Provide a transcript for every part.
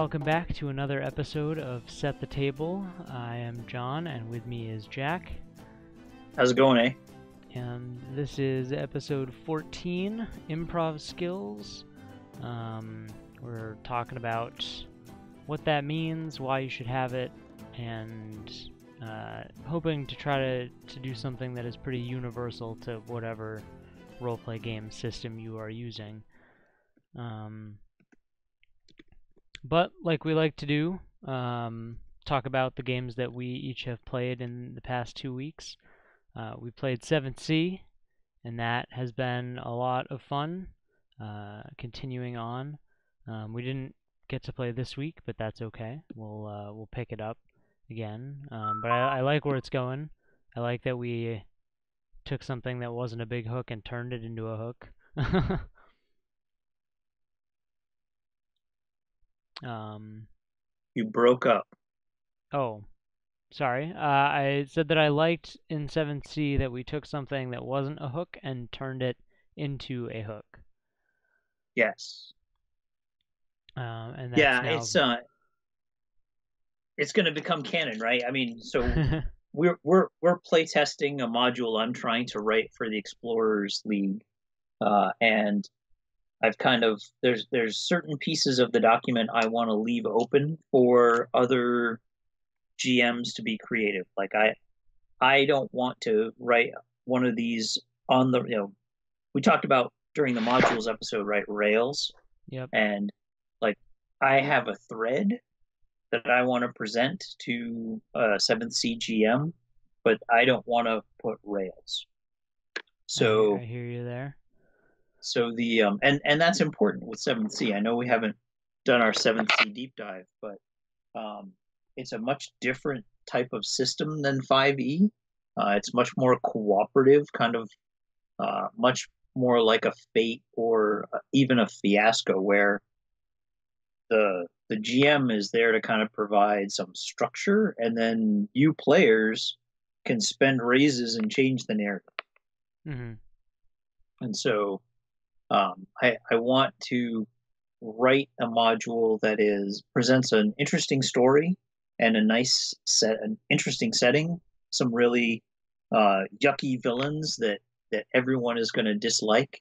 welcome back to another episode of Set the Table. I am John, and with me is Jack. How's it going, eh? And this is episode 14 Improv Skills. Um, we're talking about what that means, why you should have it, and uh, hoping to try to, to do something that is pretty universal to whatever roleplay game system you are using. Um, but like we like to do, um, talk about the games that we each have played in the past two weeks. Uh, we played 7th Sea, and that has been a lot of fun. Uh, continuing on, um, we didn't get to play this week, but that's okay. We'll uh, we'll pick it up again. Um, but I, I like where it's going. I like that we took something that wasn't a big hook and turned it into a hook. um, You broke up. oh, sorry. Uh, I said that I liked in 7th Sea that we took something that wasn't a hook and turned it into a hook. Yes. Um, and that's Yeah, now... it's uh it's gonna become canon, right? I mean, so we're we're we're playtesting a module I'm trying to write for the Explorers League. Uh and I've kind of there's there's certain pieces of the document I want to leave open for other GMs to be creative. Like I I don't want to write one of these on the you know we talked about during the modules episode, right? Rails. Yep. And like I have a thread that I want to present to uh, 7th Sea GM, but I don't want to put Rails. So I hear you there. So the um and and that's important with 7th Sea. I know we haven't done our 7th Sea deep dive, but um it's a much different type of system than 5e. Uh, it's much more cooperative, kind of uh, much more like a fate or uh, even a fiasco where the the GM is there to kind of provide some structure and then you players can spend raises and change the narrative. hmm And so um, I, I want to write a module that is presents an interesting story and a nice set, an interesting setting, some really uh, yucky villains that that everyone is going to dislike,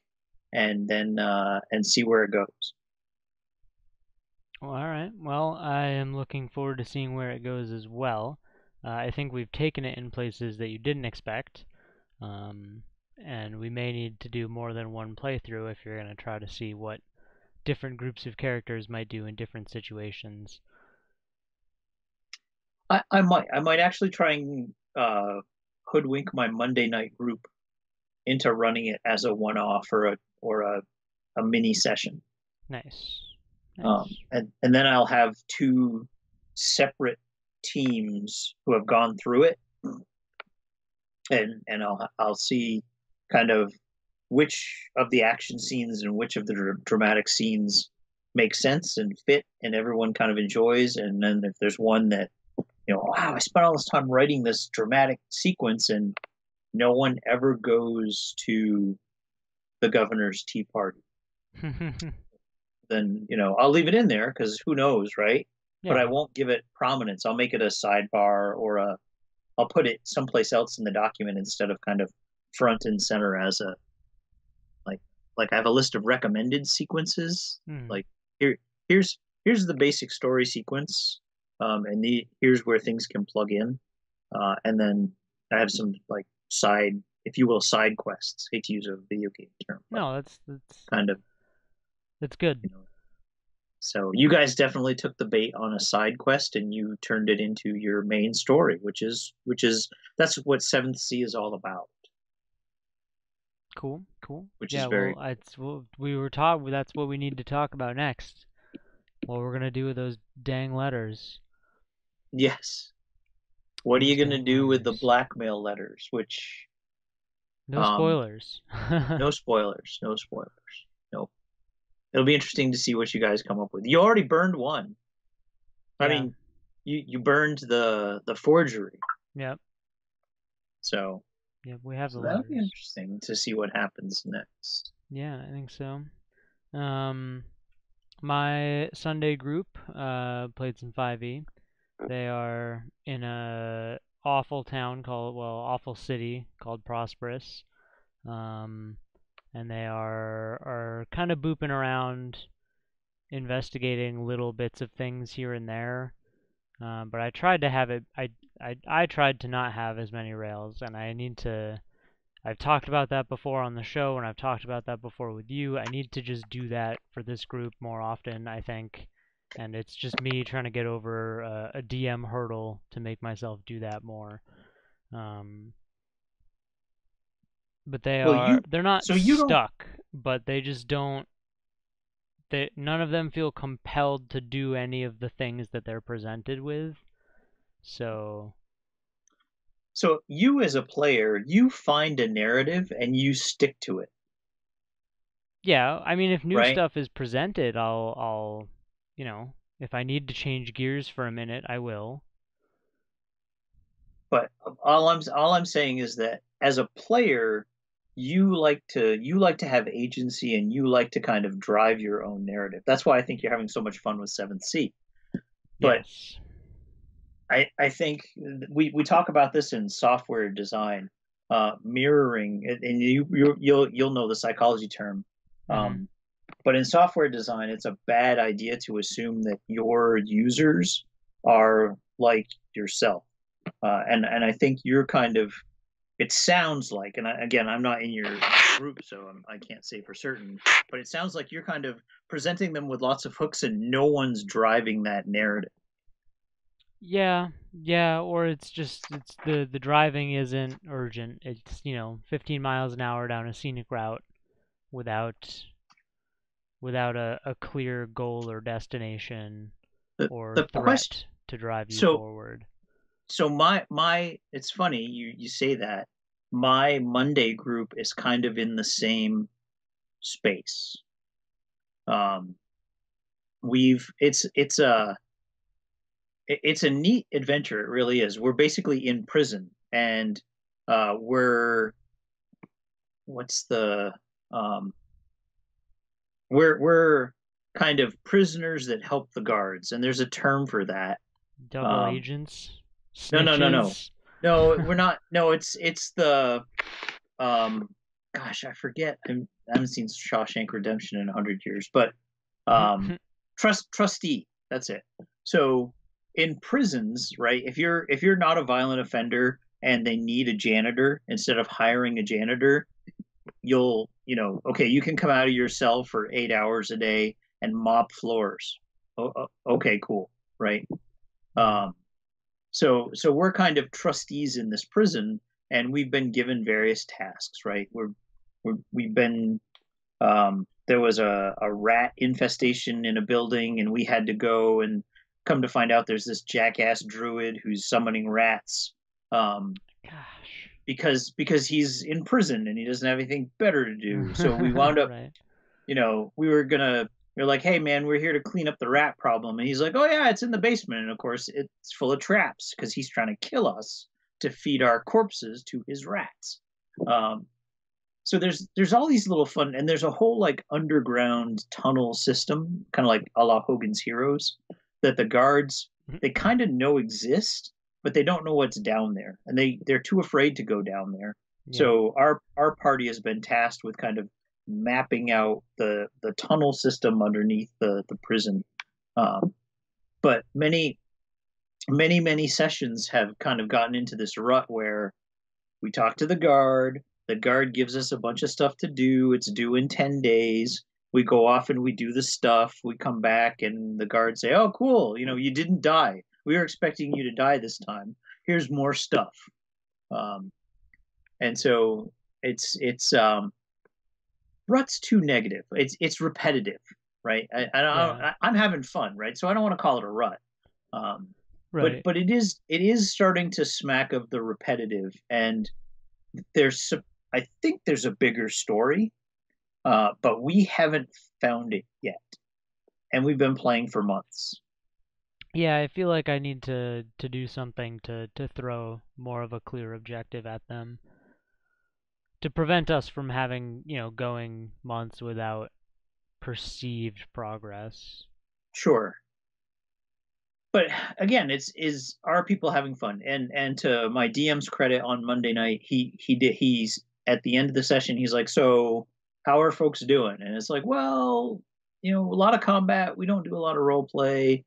and then uh, and see where it goes. Well, all right. Well, I am looking forward to seeing where it goes as well. Uh, I think we've taken it in places that you didn't expect, um, and we may need to do more than one playthrough if you're going to try to see what different groups of characters might do in different situations. I, I might I might actually try and uh, hoodwink my Monday night group into running it as a one off or a or a, a mini session. Nice. um, Nice. and and then I'll have two separate teams who have gone through it, and and I'll I'll see kind of which of the action scenes and which of the dr- dramatic scenes make sense and fit, and everyone kind of enjoys, and then if there's one that you know, wow, I spent all this time writing this dramatic sequence, and no one ever goes to the governor's tea party then you know I'll leave it in there because who knows, right? But I won't give it prominence. I'll make it a sidebar or a I'll put it someplace else in the document instead of kind of front and center as a like like I have a list of recommended sequences. Hmm. Like here here's here's the basic story sequence, um, and the here's where things can plug in, uh, and then I have some like side, if you will, side quests. hate to use a video game term, no, that's that's kind of that's good. you know. So you guys definitely took the bait on a side quest and you turned it into your main story, which is which is that's what Seventh Sea is all about. Cool, cool. Which is yeah, very well, it's well, we were taught that's what we need to talk about next. What we're gonna do with those dang letters. Yes. What are you gonna do with the blackmail letters? Which No Um, spoilers. no spoilers, no spoilers. Nope. It'll be interesting to see what you guys come up with. You already burned one. I Yeah. mean, you you burned the the forgery. Yep. So, Yeah, we have the so that'll be interesting to see what happens next. Yeah, I think so. Um, My Sunday group uh, played some 5e. They are in a awful town called well, awful city called Prosperous, um, and they are are kind of booping around, investigating little bits of things here and there. Um, but I tried to have it. I, I I tried to not have as many rails, and I need to. I've talked about that before on the show, and I've talked about that before with you. I need to just do that for this group more often. I think, and it's just me trying to get over a, a DM hurdle to make myself do that more. Um, but they Well, are you they're not so you don't stuck, but they just don't. They none of them feel compelled to do any of the things that they're presented with. So so you as a player, you find a narrative and you stick to it, yeah, I mean, if new right? stuff is presented, I'll I'll you know if I need to change gears for a minute, I will. But um, all I'm all I'm saying is that as a player, you like to you like to have agency and you like to kind of drive your own narrative. That's why I think you're having so much fun with Seventh Sea. But Yes. I I think we we talk about this in software design, uh, mirroring, and you you you'll you'll know the psychology term. Mhm. Um, but in software design, it's a bad idea to assume that your users are like yourself. Uh, and and I think you're kind of it sounds like, and I, again, I'm not in your group, so I'm, I can't say for certain, but it sounds like you're kind of presenting them with lots of hooks, and no one's driving that narrative. Yeah, yeah, or it's just it's the the driving isn't urgent. It's, you know, 15 miles an hour down a scenic route without without a, a clear goal or destination The or the question, threat to drive you so forward. so my my, it's funny you you say that. My Monday group is kind of in the same space. Um, we've it's it's a it's a neat adventure. It really is. We're basically in prison, and uh, we're what's the um, we're we're kind of prisoners that help the guards, and there's a term for that. Double Um, agents, no, no, no, no, no. We're not. No, it's it's the um, gosh, I forget. I'm, I haven't seen Shawshank Redemption in a hundred years, but um, trust trustee. That's it. So in prisons, right? If you're if you're not a violent offender and they need a janitor instead of hiring a janitor, you'll you know okay you can come out of your cell for eight hours a day and mop floors oh, okay cool right um so so we're kind of trustees in this prison and we've been given various tasks right we're, we're we've been um there was a, a rat infestation in a building and we had to go and come to find out there's this jackass druid who's summoning rats um Gosh. because because he's in prison and he doesn't have anything better to do. So we wound up, Right. you know, we were gonna. We're like, hey man, we're here to clean up the rat problem, and he's like, oh yeah, it's in the basement, and of course it's full of traps because he's trying to kill us to feed our corpses to his rats. Um, so there's there's all these little fun, and there's a whole like underground tunnel system, kind of like a la Hogan's Heroes, that the guards Mhm. they kind of know exist, but they don't know what's down there, and they they're too afraid to go down there. Yeah. So our our party has been tasked with kind of mapping out the the tunnel system underneath the the prison. Um, but many many many sessions have kind of gotten into this rut where we talk to the guard. The guard gives us a bunch of stuff to do. It's due in 10 days. We go off and we do the stuff. We come back and the guards say, Oh, cool. You know, you didn't die. We were expecting you to die this time. Here's more stuff. Um, and so it's, it's, um, rut's too negative. It's, it's repetitive, right? I, I, Yeah. I, I'm having fun, right? So I don't want to call it a rut. Um, but Right. but it is it is starting to smack of the repetitive and there's i think there's a bigger story uh but we haven't found it yet and we've been playing for months Yeah, I feel like I need to to do something to to throw more of a clear objective at them to prevent us from having, you know, going months without perceived progress. Sure. But again, it's is are people having fun? And and to my DM's credit, on Monday night, he he did he's at the end of the session, he's like, "So, how are folks doing?" And it's like, "Well, you know, a lot of combat. We don't do a lot of role play.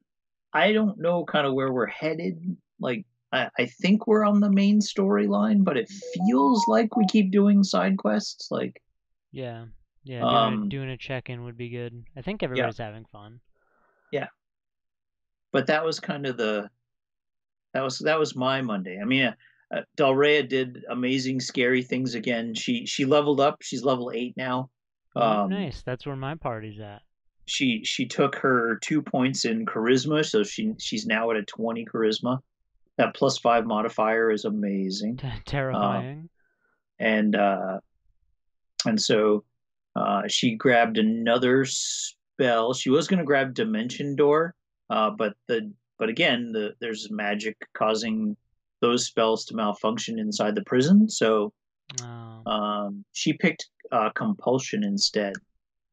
I don't know kind of where we're headed. Like, I, I think we're on the main storyline, but it feels like we keep doing side quests. Like, Yeah, yeah. Doing, a, Um, doing a check-in would be good. I think everybody's having fun. Yeah, but that was kind of the that was that was my Monday. I mean, uh, Del Rey did amazing, scary things again. She she leveled up. She's level eight now. Oh, Um, nice. That's where my party's at. She she took her two points in charisma, so she she's now at a twenty charisma. That plus five modifier is amazing. T- terrifying. and uh, and so uh, she grabbed another spell. She was going to grab Dimension Door, uh, but the but again, the there's magic causing those spells to malfunction inside the prison. So oh, um, she picked uh, Compulsion instead.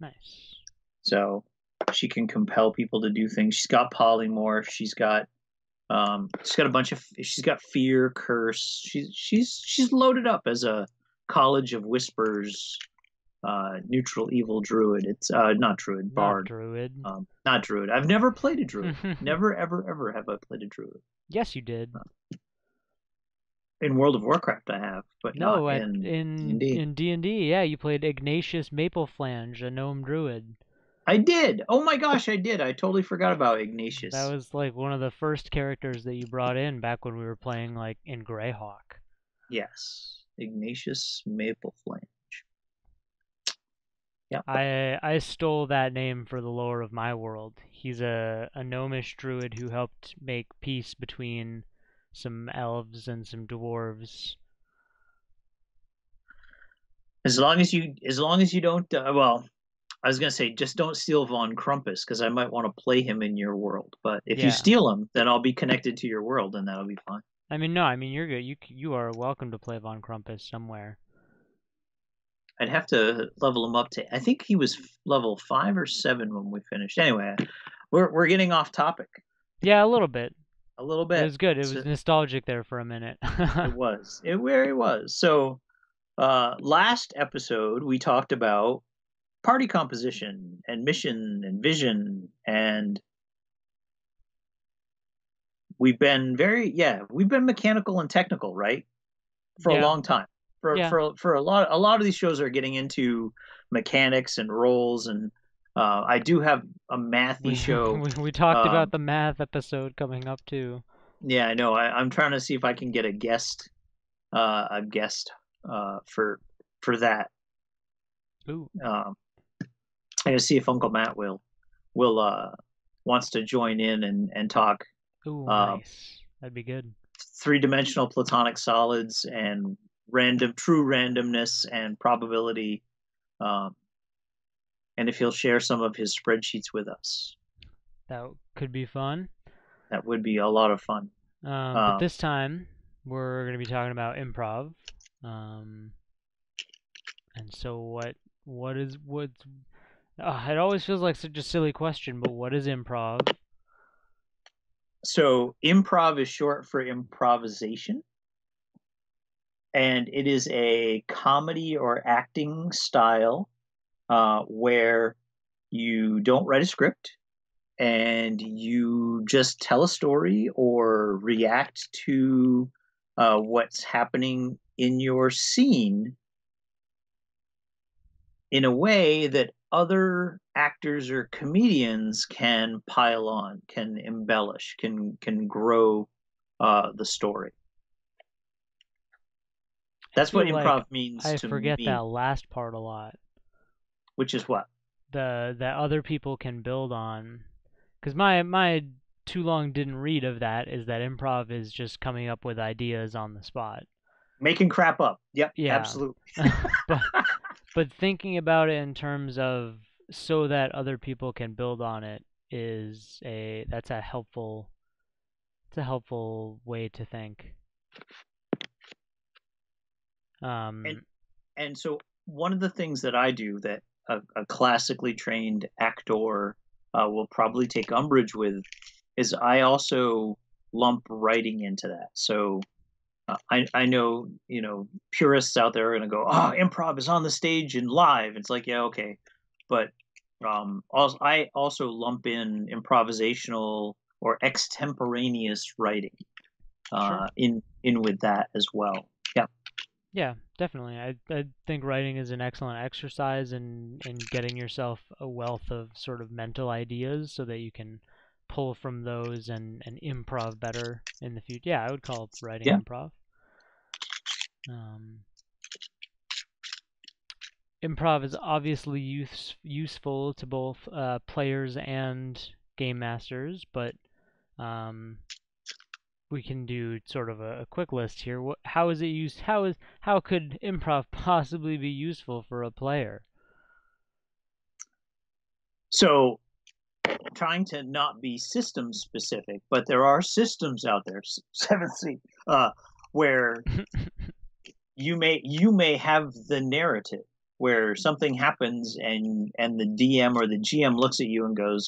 nice. So she can compel people to do things. She's got polymorph. She's got um, she's got a bunch of she's got fear, curse. She's she's she's loaded up as a College of Whispers uh, neutral evil druid. It's uh, not druid, bard. Not bard. druid. Um, not druid. I've never played a druid. never ever ever have I played a druid. yes, you did. In World of Warcraft, I have, but No, not in. in D&D. in D and D, yeah, you played Ignatius Mapleflange, a gnome druid. I did. Oh my gosh, I did. I totally forgot about Ignatius. That was like one of the first characters that you brought in back when we were playing like in Greyhawk. Yes, Ignatius Mapleflange. Yeah. I I stole that name for the lore of my world. He's a, a gnomish druid who helped make peace between some elves and some dwarves. As long as you, as long as you don't. Uh, well, I was gonna say just don't steal Von Crumpus because I might want to play him in your world. But if Yeah. you steal him, then I'll be connected to your world, and that'll be fine. I mean, no, I mean you're good. You you are welcome to play Von Crumpus somewhere. I'd have to level him up to. I think he was level five or seven when we finished. Anyway, we're we're getting off topic Yeah, a little bit. A little bit. It was good. It was So- nostalgic there for a minute. it was. It very was. So, uh, last episode we talked about party composition and mission and vision, and we've been very yeah we've been mechanical and technical right for a long time. For Yeah. for for a lot a lot of these shows are getting into mechanics and roles and. Uh, I do have a mathy show. we, we talked um, about the math episode coming up too. Yeah, I know. I, I'm trying to see if I can get a guest, uh, a guest, uh, for for that. Ooh, Um, I gotta see if Uncle Matt will will uh wants to join in and and talk ooh, um, nice. That'd be good. three dimensional platonic solids and random true randomness and probability. Um, and if he'll share some of his spreadsheets with us, That could be fun. that would be a lot of fun. Um, but Um, this time we're going to be talking about improv. Um, and so what? What is what? Uh, it always feels like such a silly question, but what is improv? so improv is short for improvisation and it is a comedy or acting style uh, where you don't write a script and you just tell a story or react to uh, what's happening in your scene in a way that other actors or comedians can pile on, can embellish, can can grow uh, the story. That's what feel like improv means I to forget me. that last part a lot. Which is what? The that other people can build on. Because my my too long didn't read of that is that improv is just coming up with ideas on the spot. Making crap up. Yep, Yeah. absolutely. but but thinking about it in terms of so that other people can build on it is a that's a helpful it's a helpful way to think. Um, and, And so one of the things that I do that a, a classically trained actor uh, will probably take umbrage with is I also lump writing into that. So uh, I I know you know purists out there are going to go, oh, improv is on the stage and live. It's like yeah, okay, but um, also I also lump in improvisational or extemporaneous writing uh, sure. in in with that as well. Yeah. Yeah, definitely. I I think writing is an excellent exercise in in getting yourself a wealth of sort of mental ideas so that you can pull from those and and improv better in the future. Yeah, I would call writing yeah. improv. Um, improv is obviously use, useful to both uh, players and game masters, but um, we can do sort of a, a quick list here. What, how is it used? How is how could improv possibly be useful for a player? So, trying to not be system specific, but there are systems out there, seventh Sea, uh, where you may you may have the narrative where something happens and and the DM or the GM looks at you and goes,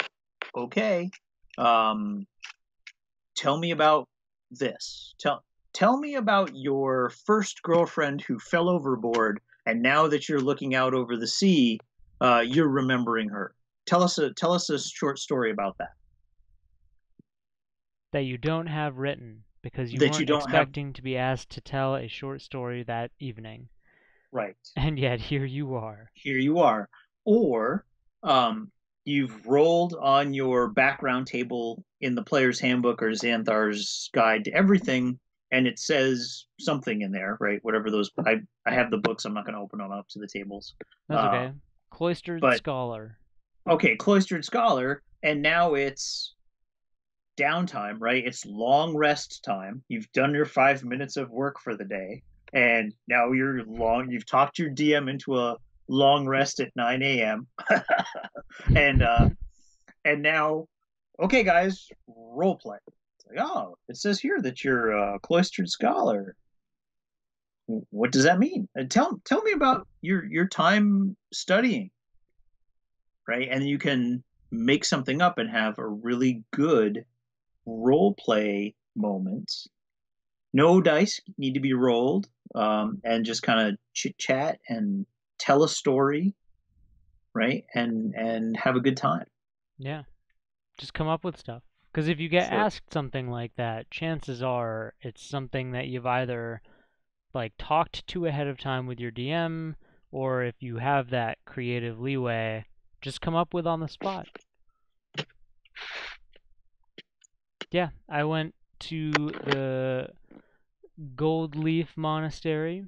"Okay, um, tell me about this. Tell tell me about your first girlfriend who fell overboard, and now that you're looking out over the sea, uh, you're remembering her. Tell us a tell us a short story about that. That you don't have written because you that weren't you don't expecting have... to be asked to tell a short story that evening. Right. And yet here you are. Here you are. Or um, you've rolled on your background table in the player's handbook or Xanathar's guide to everything, and it says something in there, right? Whatever those I I have the books. I'm not going to open them up to the tables. That's uh, okay. Cloistered but, scholar. Okay, cloistered scholar, and now it's downtime, right? It's long rest time. You've done your five minutes of work for the day, and now you're long. You've talked your DM into a long rest at 9 a.m. and uh, and now, okay, guys, role play. Like, oh, it says here that you're a cloistered scholar. What does that mean? And tell tell me about your your time studying. Right, and you can make something up and have a really good role play moment. No dice need to be rolled, um, and just kind of chit chat and tell a story, right? And and have a good time. Yeah. Just come up with stuff. Because if you get sure. asked something like that, chances are it's something that you've either like talked to ahead of time with your DM, or if you have that creative leeway, just come up with on the spot. Yeah, I went to the Gold Leaf Monastery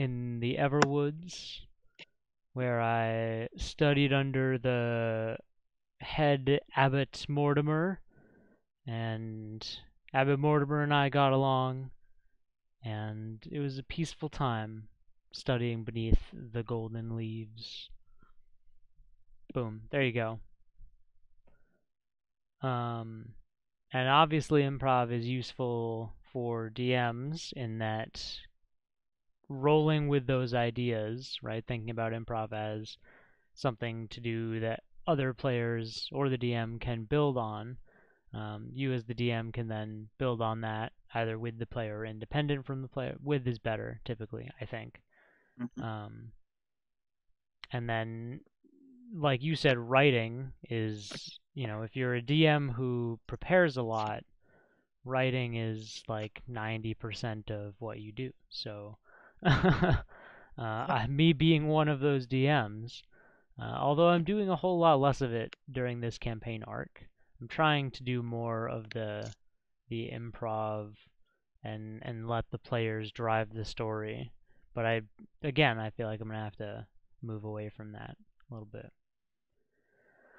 in the Everwoods, where I studied under the head Abbot Mortimer, and Abbot Mortimer and I got along, and it was a peaceful time studying beneath the golden leaves. Boom, there you go. Um, and obviously, improv is useful for DMs in that rolling with those ideas, right? Thinking about improv as something to do that other players or the DM can build on. Um, you as the DM can then build on that either with the player or independent from the player. With is better typically, I think. Mm-hmm. Um, and then, like you said, writing is you know if you're a DM who prepares a lot, writing is like ninety percent of what you do. So uh, me being one of those DMs, uh, although I'm doing a whole lot less of it during this campaign arc. I'm trying to do more of the the improv and and let the players drive the story. But I again, I feel like I'm gonna have to move away from that a little bit.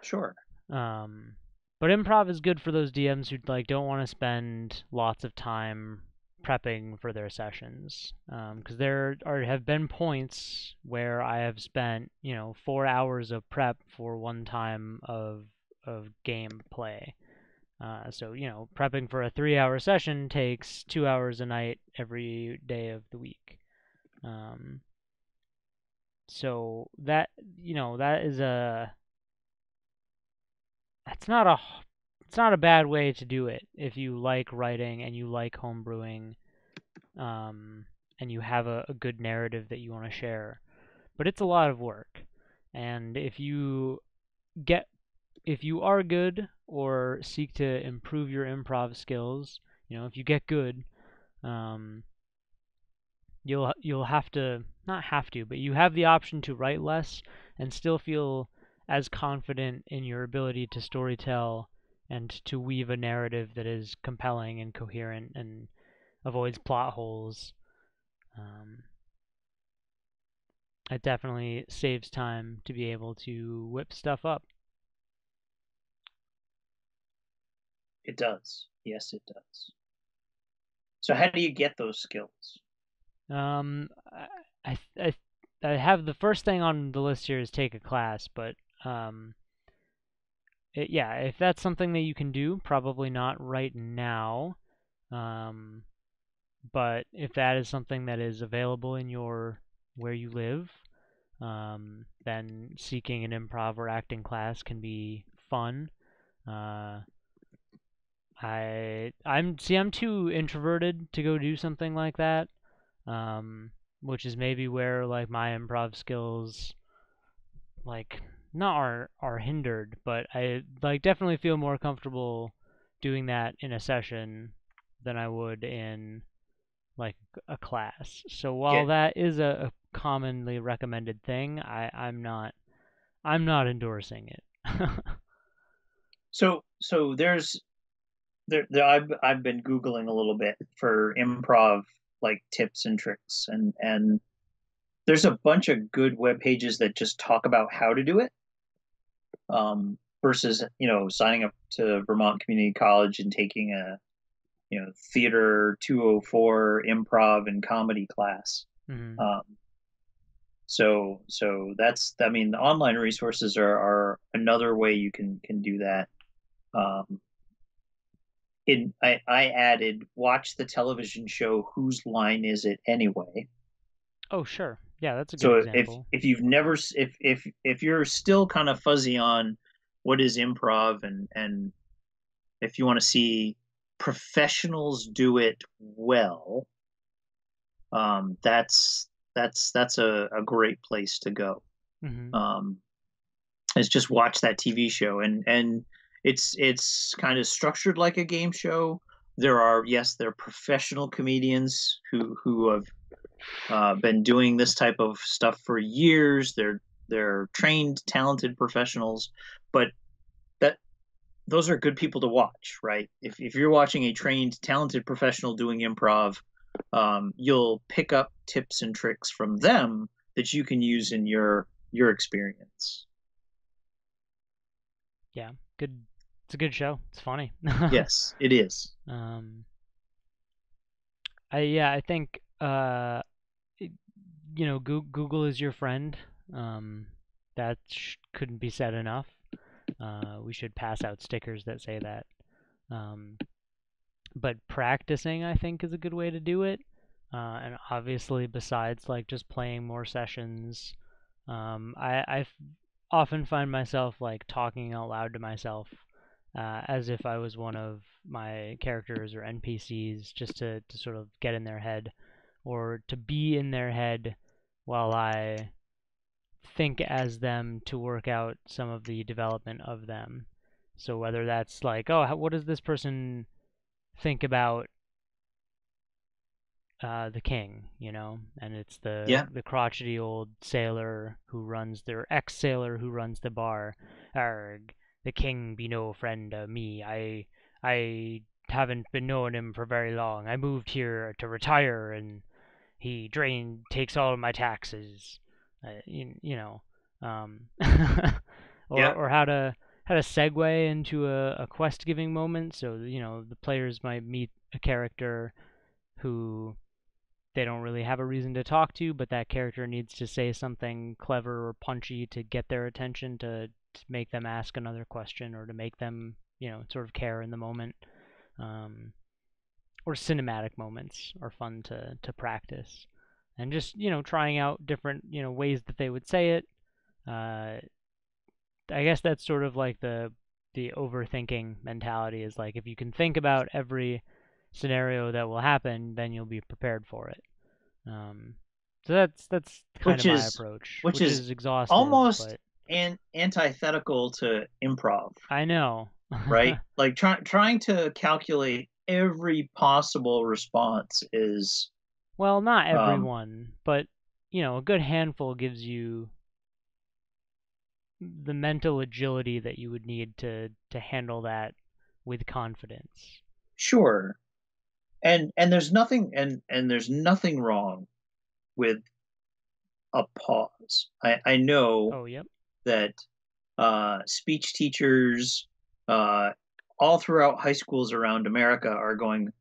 Sure. Um, but improv is good for those DMs who like don't want to spend lots of time prepping for their sessions because um, there are have been points where I have spent you know four hours of prep for one time of of game play. Uh, so you know prepping for a three hour session takes two hours a night every day of the week. Um, so that you know that is a that's not a it's not a bad way to do it if you like writing and you like homebrewing um, and you have a, a good narrative that you want to share. But it's a lot of work and if you get if you are good or seek to improve your improv skills you know if you get good um, you'll you'll have to not have to but you have the option to write less and still feel as confident in your ability to storytell and to weave a narrative that is compelling and coherent and avoids plot holes. Um, it definitely saves time to be able to whip stuff up. It does. Yes, it does. So how do you get those skills? Um, I, I, I have the first thing on the list here is take a class, but um, it, yeah, if that's something that you can do, probably not right now. Um, but if that is something that is available in your where you live, um, then seeking an improv or acting class can be fun. Uh, I I'm see I'm too introverted to go do something like that, um, which is maybe where like my improv skills like not are are hindered, but I like definitely feel more comfortable doing that in a session than I would in like a class. So while that is a, a, commonly recommended thing, I I'm not I'm not endorsing it. so so there's there, there I've I've been googling a little bit for improv like tips and tricks and and there's a bunch of good web pages that just talk about how to do it um, versus you know signing up to Vermont Community College and taking a you know theater 204 improv and comedy class. Mm-hmm. Um, so so that's I mean the online resources are, are another way you can can do that. Um, in I, I added watch the television show Whose Line Is It Anyway? Oh sure. Yeah, that's a good so example. if if you've never if if if you're still kind of fuzzy on what is improv and and if you want to see professionals do it well, um, that's that's that's a, a great place to go. Mm-hmm. Um, is just watch that TV show and and it's it's kind of structured like a game show. There are yes, there are professional comedians who who have uh, been doing this type of stuff for years. They're they're trained, talented professionals, but that those are good people to watch, right? If if you're watching a trained, talented professional doing improv, um, you'll pick up tips and tricks from them that you can use in your your experience. Yeah, good. It's a good show. It's funny. yes, it is. Um, I yeah, I think uh, you know, Google is your friend. Um, that couldn't be said enough. Uh, we should pass out stickers that say that. Um, but practicing, I think, is a good way to do it. Uh, and obviously, besides like just playing more sessions, um, I I often find myself like talking out loud to myself uh, as if I was one of my characters or NPCs, just to, to sort of get in their head or to be in their head while I think as them to work out some of the development of them. So whether that's like, oh, how, what does this person think about uh, the king, you know, and it's the yeah. the crotchety old sailor who runs their ex sailor who runs the bar. Arg, the king be no friend of me. I I haven't been knowing him for very long. I moved here to retire, and he drain takes all of my taxes. Uh, you, you know, um, or yeah. or how to how to segue into a, a quest giving moment. So you know the players might meet a character who they don't really have a reason to talk to, but that character needs to say something clever or punchy to get their attention to, to make them ask another question or to make them you know sort of care in the moment. Um, or cinematic moments are fun to to practice. and just you know trying out different you know ways that they would say it. Uh, I guess that's sort of like the the overthinking mentality is like if you can think about every scenario that will happen, then you'll be prepared for it. Um, so that's that's kind Which of is- my approach, which which, is is, exhausting. almost- but and antithetical to improv, I know, right? like trying trying to calculate every possible response is well, not Um, everyone, but you know, a good handful gives you the mental agility that you would need to to handle that with confidence. sure. And and there's nothing and and there's nothing wrong with a pause. I I know Oh, yep. that uh, speech teachers uh, all throughout high schools around America are going,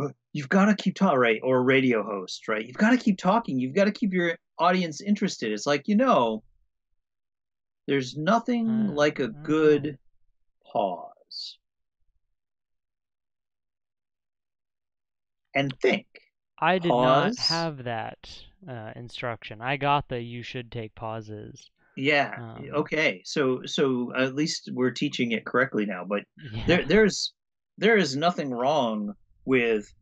"Uh, you've got to keep talking, right? Or radio host, right? You've got to keep talking. You've got to keep your audience interested. It's like, you know, there's nothing Uh, like a good pause. And think. I did Pause. not have that uh, instruction. I got the you should take pauses. Yeah. Um, okay. So so at least we're teaching it correctly now, but Yeah. there there's there is nothing wrong with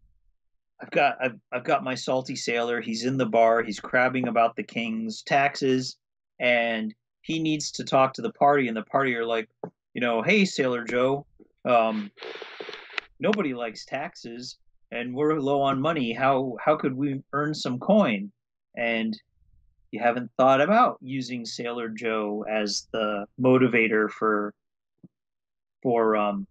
I've got I've, I've got my salty sailor. He's in the bar. He's crabbing about the king's taxes, and he needs to talk to the party. And the party are like, you know, hey, Sailor Joe, um, nobody likes taxes, and we're low on money. How how could we earn some coin? And you haven't thought about using Sailor Joe as the motivator for for um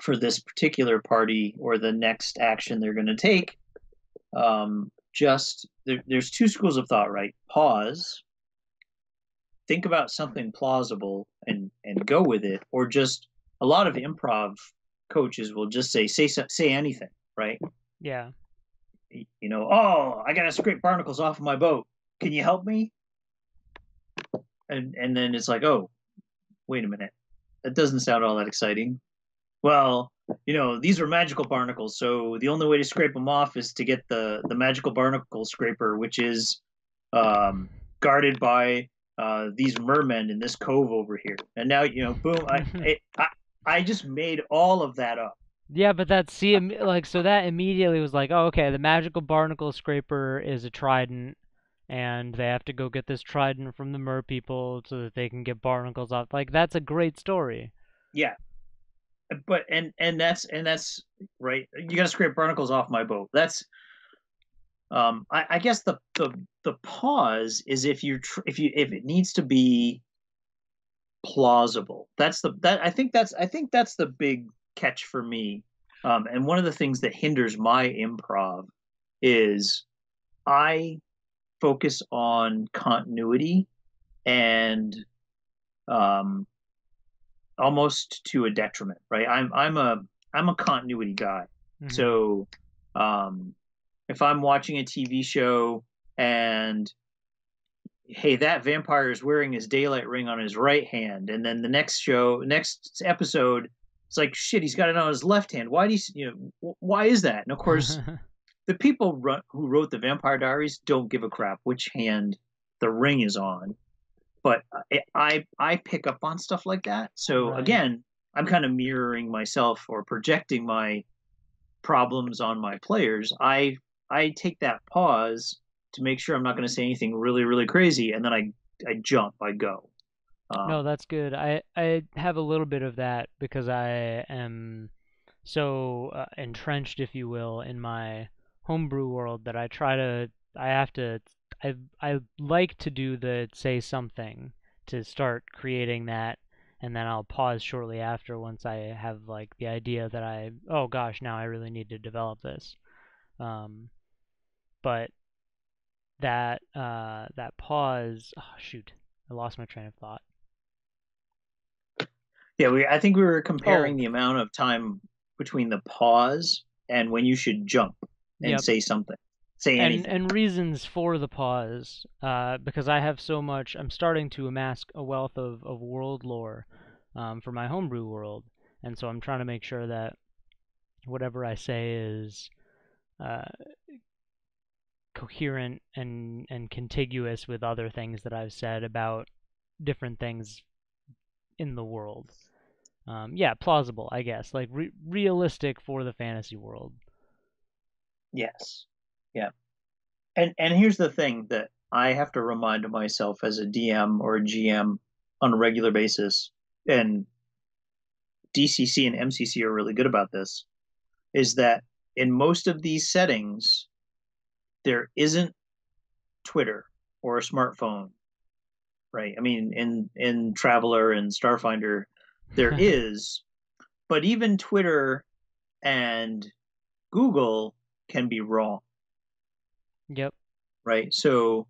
for this particular party or the next action they're going to take. Um, just there, there's two schools of thought, right? Pause, think about something plausible and and go with it, or just a lot of improv coaches will just say say say anything, right? yeah. You know, oh, I got to scrape barnacles off of my boat. Can you help me? And and then it's like, oh, wait a minute, that doesn't sound all that exciting. Well, you know, these are magical barnacles, so the only way to scrape them off is to get the the magical barnacle scraper, which is um, guarded by uh, these mermen in this cove over here. And now, you know, boom, I, it, I I just made all of that up. Yeah, but that see like so that immediately was like, oh, okay, the magical barnacle scraper is a trident, and they have to go get this trident from the mer people so that they can get barnacles off. Like that's a great story. Yeah. But and and that's and that's right. You got to scrape barnacles off my boat. That's um I, I guess the the the pause is if you tr- if you if it needs to be plausible. That's the that I think that's I think that's the big catch for me. Um and one of the things that hinders my improv is I focus on continuity and um almost to a detriment, right? I'm I'm a I'm a continuity guy. Mhm. So um if I'm watching a TV show and hey, that vampire is wearing his daylight ring on his right hand, and then the next show, next episode, it's like shit, he's got it on his left hand. Why do you, you know, wh- why is that? And of course, the people ru- who wrote the Vampire Diaries don't give a crap which hand the ring is on. But I I, I pick up on stuff like that. So Right. again, I'm kind of mirroring myself or projecting my problems on my players. I I take that pause to make sure I'm not going to say anything really really crazy, and then I I jump, I go. Um, No, that's good. I I have a little bit of that because I am so uh, entrenched, if you will, in my homebrew world that I try to I have to I I like to do the say something to start creating that and then I'll pause shortly after once I have like the idea that I oh gosh, now I really need to develop this. Um but that uh that pause oh shoot, I lost my train of thought. Yeah, we. I think we were comparing Oh. the amount of time between the pause and when you should jump and Yep. say something, say and anything. and reasons for the pause uh, because I have so much I'm starting to amass a wealth of, of world lore um, for my homebrew world and so I'm trying to make sure that whatever I say is uh, coherent and and contiguous with other things that I've said about different things in the world. Um, yeah, plausible, I guess, like re- realistic for the fantasy world. Yes. Yeah. And and here's the thing that I have to remind myself as a DM or a GM on a regular basis, and DCC and MCC are really good about this, is that in most of these settings, there isn't Twitter or a smartphone, right? I mean, in in Traveller and Starfinder, there is, but even Twitter and Google can be wrong. Yep. Right. So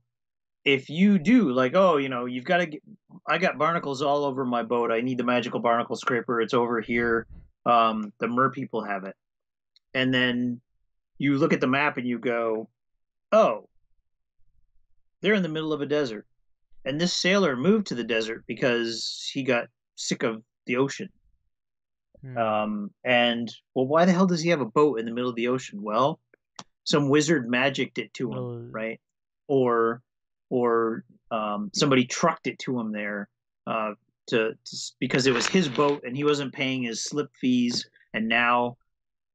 if you do like, oh, you know, you've got to get, I got barnacles all over my boat. I need the magical barnacle scraper. It's over here. Um, the mer people have it. And then you look at the map and you go, oh, they're in the middle of a desert. And this sailor moved to the desert because he got sick of the ocean. Hmm. Um, and well, why the hell does he have a boat in the middle of the ocean? Well, some wizard magicked it to him, right? Or, or um, somebody trucked it to him there uh, to, to because it was his boat and he wasn't paying his slip fees, and now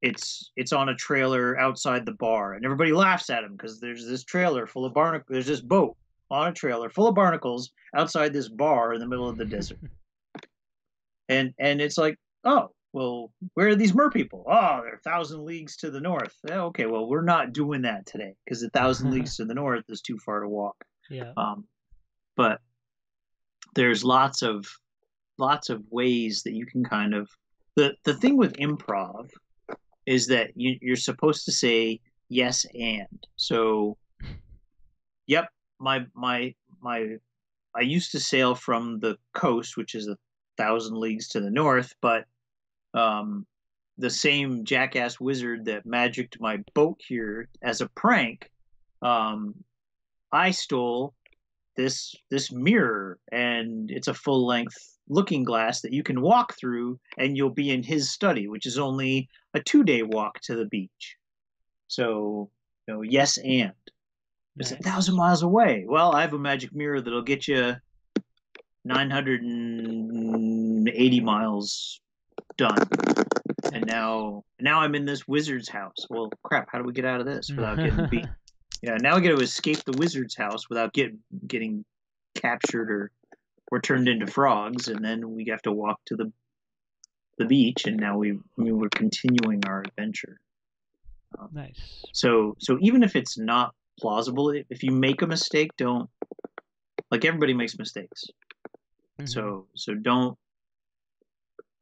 it's it's on a trailer outside the bar, and everybody laughs at him because there's this trailer full of barnacles. There's this boat on a trailer full of barnacles outside this bar in the middle of the desert and and it's like oh well where are these mer people? Oh they're a thousand leagues to the north. Yeah, okay well we're not doing that today because a thousand leagues to the north is too far to walk. Yeah. um, but there's lots of lots of ways that you can kind of the the thing with improv is that you, you're supposed to say yes and. So yep my my my i used to sail from the coast which is a thousand leagues to the north but um the same jackass wizard that magicked my boat here as a prank um i stole this this mirror and it's a full length looking glass that you can walk through and you'll be in his study which is only a two day walk to the beach. So you know yes and. It's a thousand miles away. Well i have a magic mirror that'll get you 980 miles done and now now i'm in this wizard's house well crap how do we get out of this without getting beat yeah, now we got to escape the wizard's house without get, getting captured or or turned into frogs, and then we have to walk to the the beach, and now we I we're continuing our adventure. nice. So so even if it's not plausible, if you make a mistake, don't like everybody makes mistakes. Mhm. So so don't.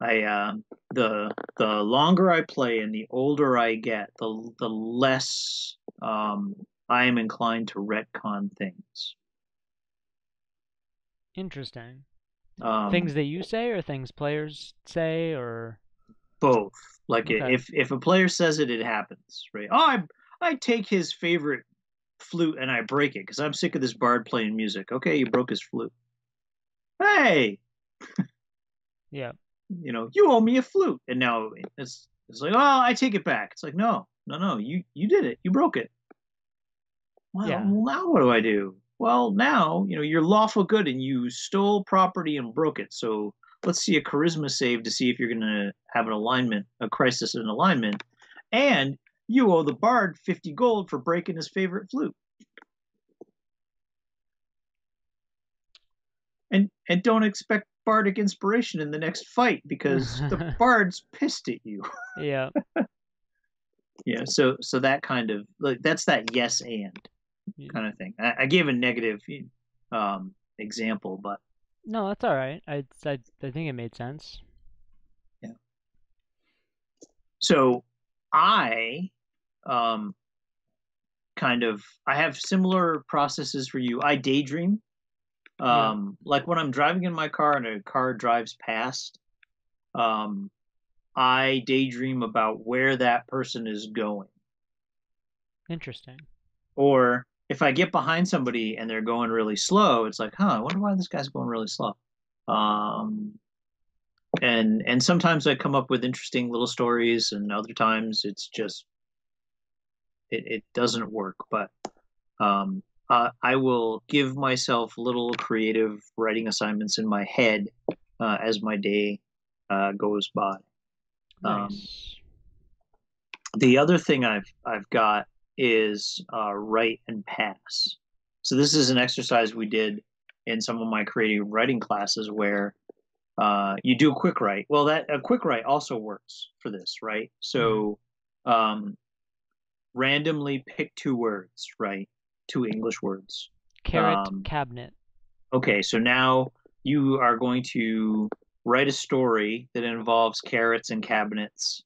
I uh, the the longer I play and the older I get, the the less um, I am inclined to retcon things. interesting. Um, things that you say or things players say or both. Like Okay. if if a player says it, it happens, right? Oh, I I take his favorite flute and I break it because I'm sick of this bard playing music. Okay, you broke his flute. Hey, yeah. You know, you owe me a flute, and now it's it's like, oh, I take it back. It's like, no, no, no, you you did it, you broke it. Well, Yeah. well, now what do I do? Well, now you know you're lawful good, and you stole property and broke it. So let's see a charisma save to see if you're going to have an alignment, a crisis in alignment, and you owe the bard fifty gold for breaking his favorite flute. And don't expect bardic inspiration in the next fight because the bard's pissed at you. Yeah. Yeah, so so that kind of like that's that yes and Yeah. kind of thing. I, I gave a negative um, example, but No, that's all right. I, I I think it made sense. Yeah. So I um, kind of I have similar processes for you. I daydream, Yeah. um, like when I'm driving in my car and a car drives past. Um, I daydream about where that person is going. Interesting. Or if I get behind somebody and they're going really slow, it's like, huh, I wonder why this guy's going really slow. Um, and and sometimes I come up with interesting little stories, and other times it's just it, it doesn't work. But um, uh, I will give myself little creative writing assignments in my head uh, as my day uh, goes by. Um, the other thing I've I've got is uh, write and pass. So this is an exercise we did in some of my creative writing classes where uh, you do a quick write. Well, that a quick write also works for this, right? So um, randomly pick two words, right? Two English words. Carrot um, cabinet. Okay, so now you are going to write a story that involves carrots and cabinets,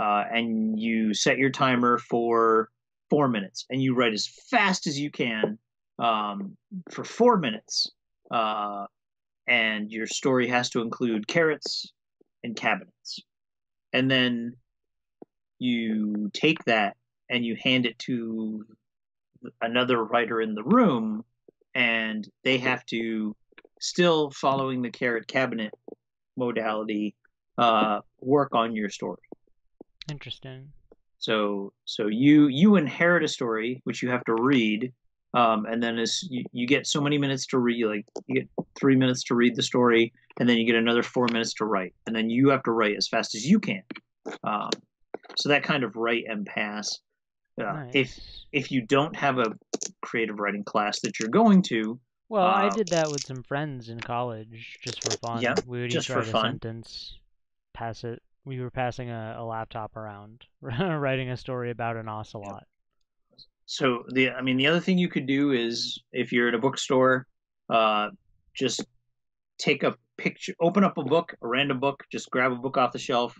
uh, and you set your timer for four minutes, and you write as fast as you can um, for four minutes. Uh, and your story has to include carrots and cabinets. And then you take that and you hand it to another writer in the room, and they have to still following the carrot cabinet modality uh, work on your story. Interesting. So so you you inherit a story which you have to read, um, and then as you, you get so many minutes to read, like you get three minutes to read the story, and then you get another four minutes to write, and then you have to write as fast as you can. Um, so that kind of write and pass. Uh, If Nice. if you don't have a creative writing class that you're going to, Well, I uh, did that with some friends in college just for fun. Yeah, we would just each write a fun. sentence, pass it. We were passing a, a laptop around, writing a story about an ocelot. So the I mean the other thing you could do is if you're at a bookstore, uh, just take a picture, open up a book, a random book, just grab a book off the shelf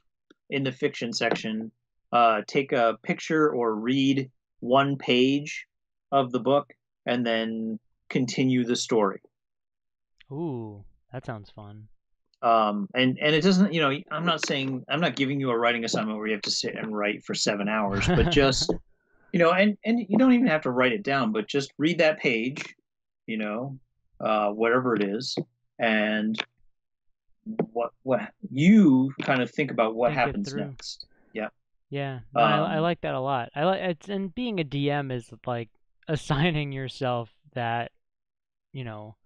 in the fiction section, uh, take a picture or read one page of the book, and then continue the story. Ooh, that sounds fun. Um, and and it doesn't, you know, I'm not saying I'm not giving you a writing assignment where you have to sit and write for seven hours, but just you know, and and you don't even have to write it down, but just read that page, you know, uh, whatever it is, and what what you kind of think about what Think happens next. Yeah, no, I, I Um, like that a lot. I like it's and being a DM is like assigning yourself that, you know,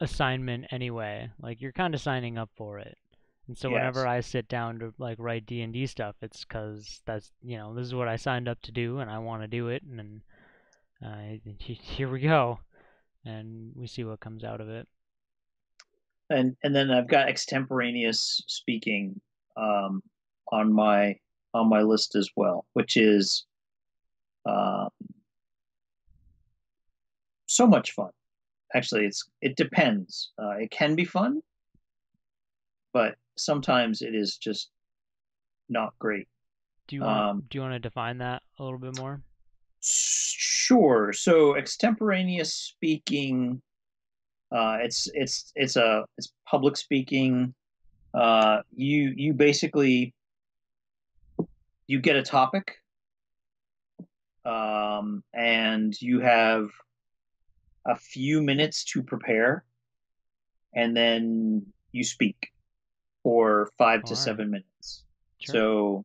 assignment anyway. Like you're kind of signing up for it. And so whenever I sit down to like write D&D stuff, it's because that's, you know, this is what I signed up to do and I want to do it and uh, here we go. And we see what comes out of it. and and then I've got extemporaneous speaking um, on my on my list as well, which is um, so much fun. Actually, it's it depends. Uh, it can be fun, but sometimes it is just not great. Do you want Um, do you want to define that a little bit more? Sure. So extemporaneous speaking, uh, it's it's it's a it's public speaking. Uh, you you basically you get a topic, um, and you have a few minutes to prepare, and then you speak for five to All right. seven minutes. Sure.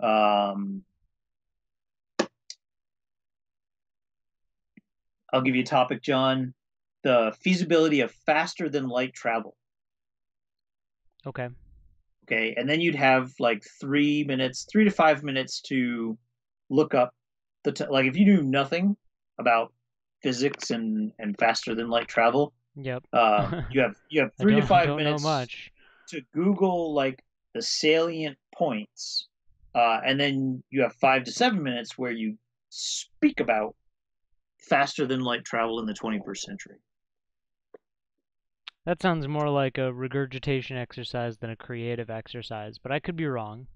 So, um, I'll give you a topic, John. The feasibility of faster than light travel. Okay. Okay. And then you'd have like three minutes, three to five minutes to look up the, t- like if you knew nothing about physics and, and faster than light travel, Yep. uh, you have, you have three to five minutes to Google like the salient points, uh, and then you have five to seven minutes where you speak about faster than light travel in the 21st century. That sounds more like a regurgitation exercise than a creative exercise, but I could be wrong.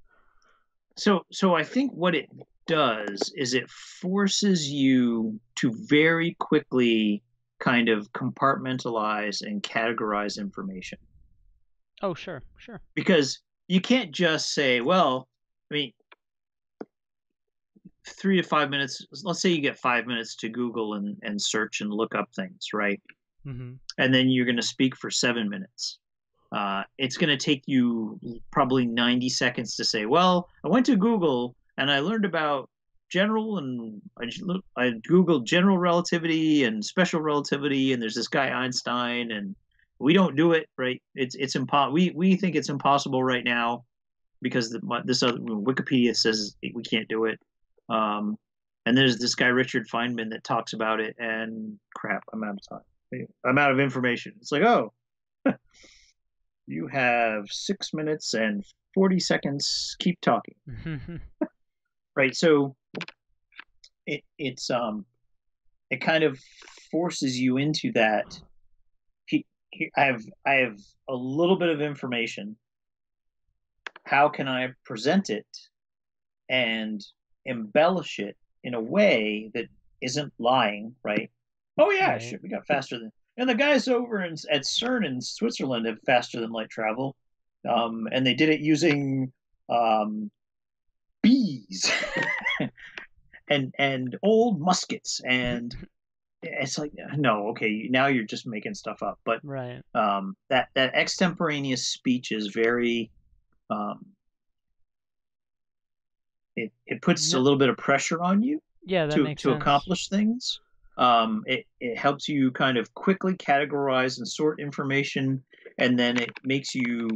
So, so I think what it does is it forces you to very quickly kind of compartmentalize and categorize information Oh, sure, sure. because you can't just say, well, I mean, three to five minutes. Let's say you get five minutes to Google and, and search and look up things, right? Hmm And then you're going to speak for seven minutes. Uh, it's going to take you probably 90 seconds to say, well, I went to Google and I learned about general and I, I googled general relativity and special relativity and there's this guy Einstein and we don't do it right? It's it's impossible we we think it's impossible right now because the, this other Wikipedia says we can't do it. Um, and there's this guy Richard Feynman that talks about it and crap I'm out of time I'm out of information. It's like oh you have 6 minutes and 40 seconds. Keep talking. Right so it it's um it kind of forces you into that. I have i have a little bit of information. How can i present it and embellish it in a way that isn't lying right oh yeah right. shit we got faster than and the guys over in, at cern in switzerland have faster than light travel um, and they did it using um, bees and and old muskets and it's like no okay now you're just making stuff up but right um that that extemporaneous speech is very um it it puts a little bit of pressure on you yeah to to sense. accomplish things um it it helps you kind of quickly categorize and sort information and then it makes you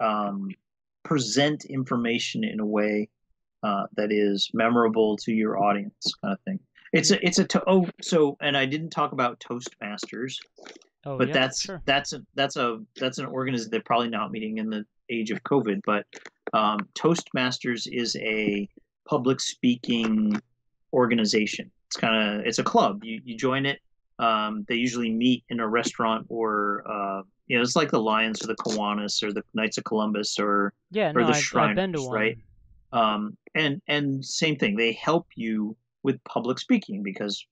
um present information in a way uh, that is memorable to your audience, kind of thing. It's a it's a to- oh so and I didn't talk about Toastmasters, oh, but yeah, that's sure. that's a that's a that's an organism they're probably not meeting in the age of COVID, but um, Toastmasters is a public speaking organization. It's kind of it's a club. You you join it. Um, they usually meet in a restaurant or uh, you know it's like the Lions or the Kiwanis or the Knights of Columbus or yeah or no the I've, Shriners, I've been to one. right? um, and and same thing they help you with public speaking because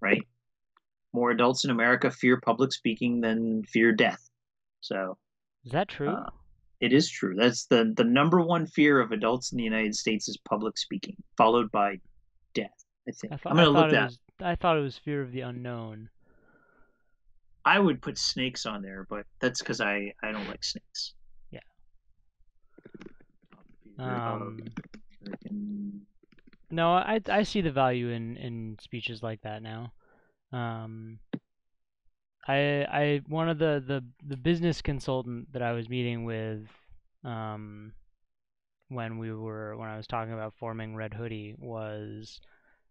right more adults in america fear public speaking than fear death so is that true uh, it is true that's the the number one fear of adults in the united states is public speaking followed by death i think I thought, i'm gonna I look that was, i thought it was fear of the unknown i would put snakes on there but that's because i i don't like snakes Yeah. um, no, I I see the value in in speeches like that now. Um, I I one of the the the business consultant that I was meeting with, um, when we were when I was talking about forming Red Hoodie was,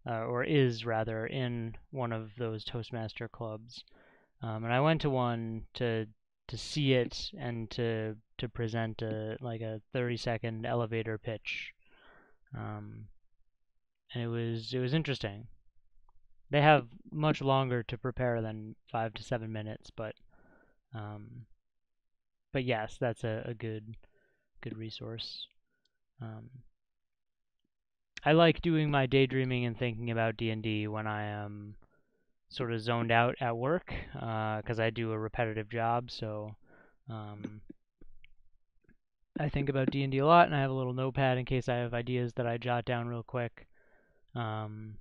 uh, or is rather in one of those Toastmaster clubs, um, and I went to one to to see it and to to present a like a 30 second elevator pitch. Um, and it was it was interesting. They have much longer to prepare than five to seven minutes but um, but yes that's a, a good good resource. Um, I like doing my daydreaming and thinking about D&D when I am sort of zoned out at work because uh, I do a repetitive job. So um, I think about D and D a lot, and I have a little notepad in case I have ideas that I jot down real quick. Um,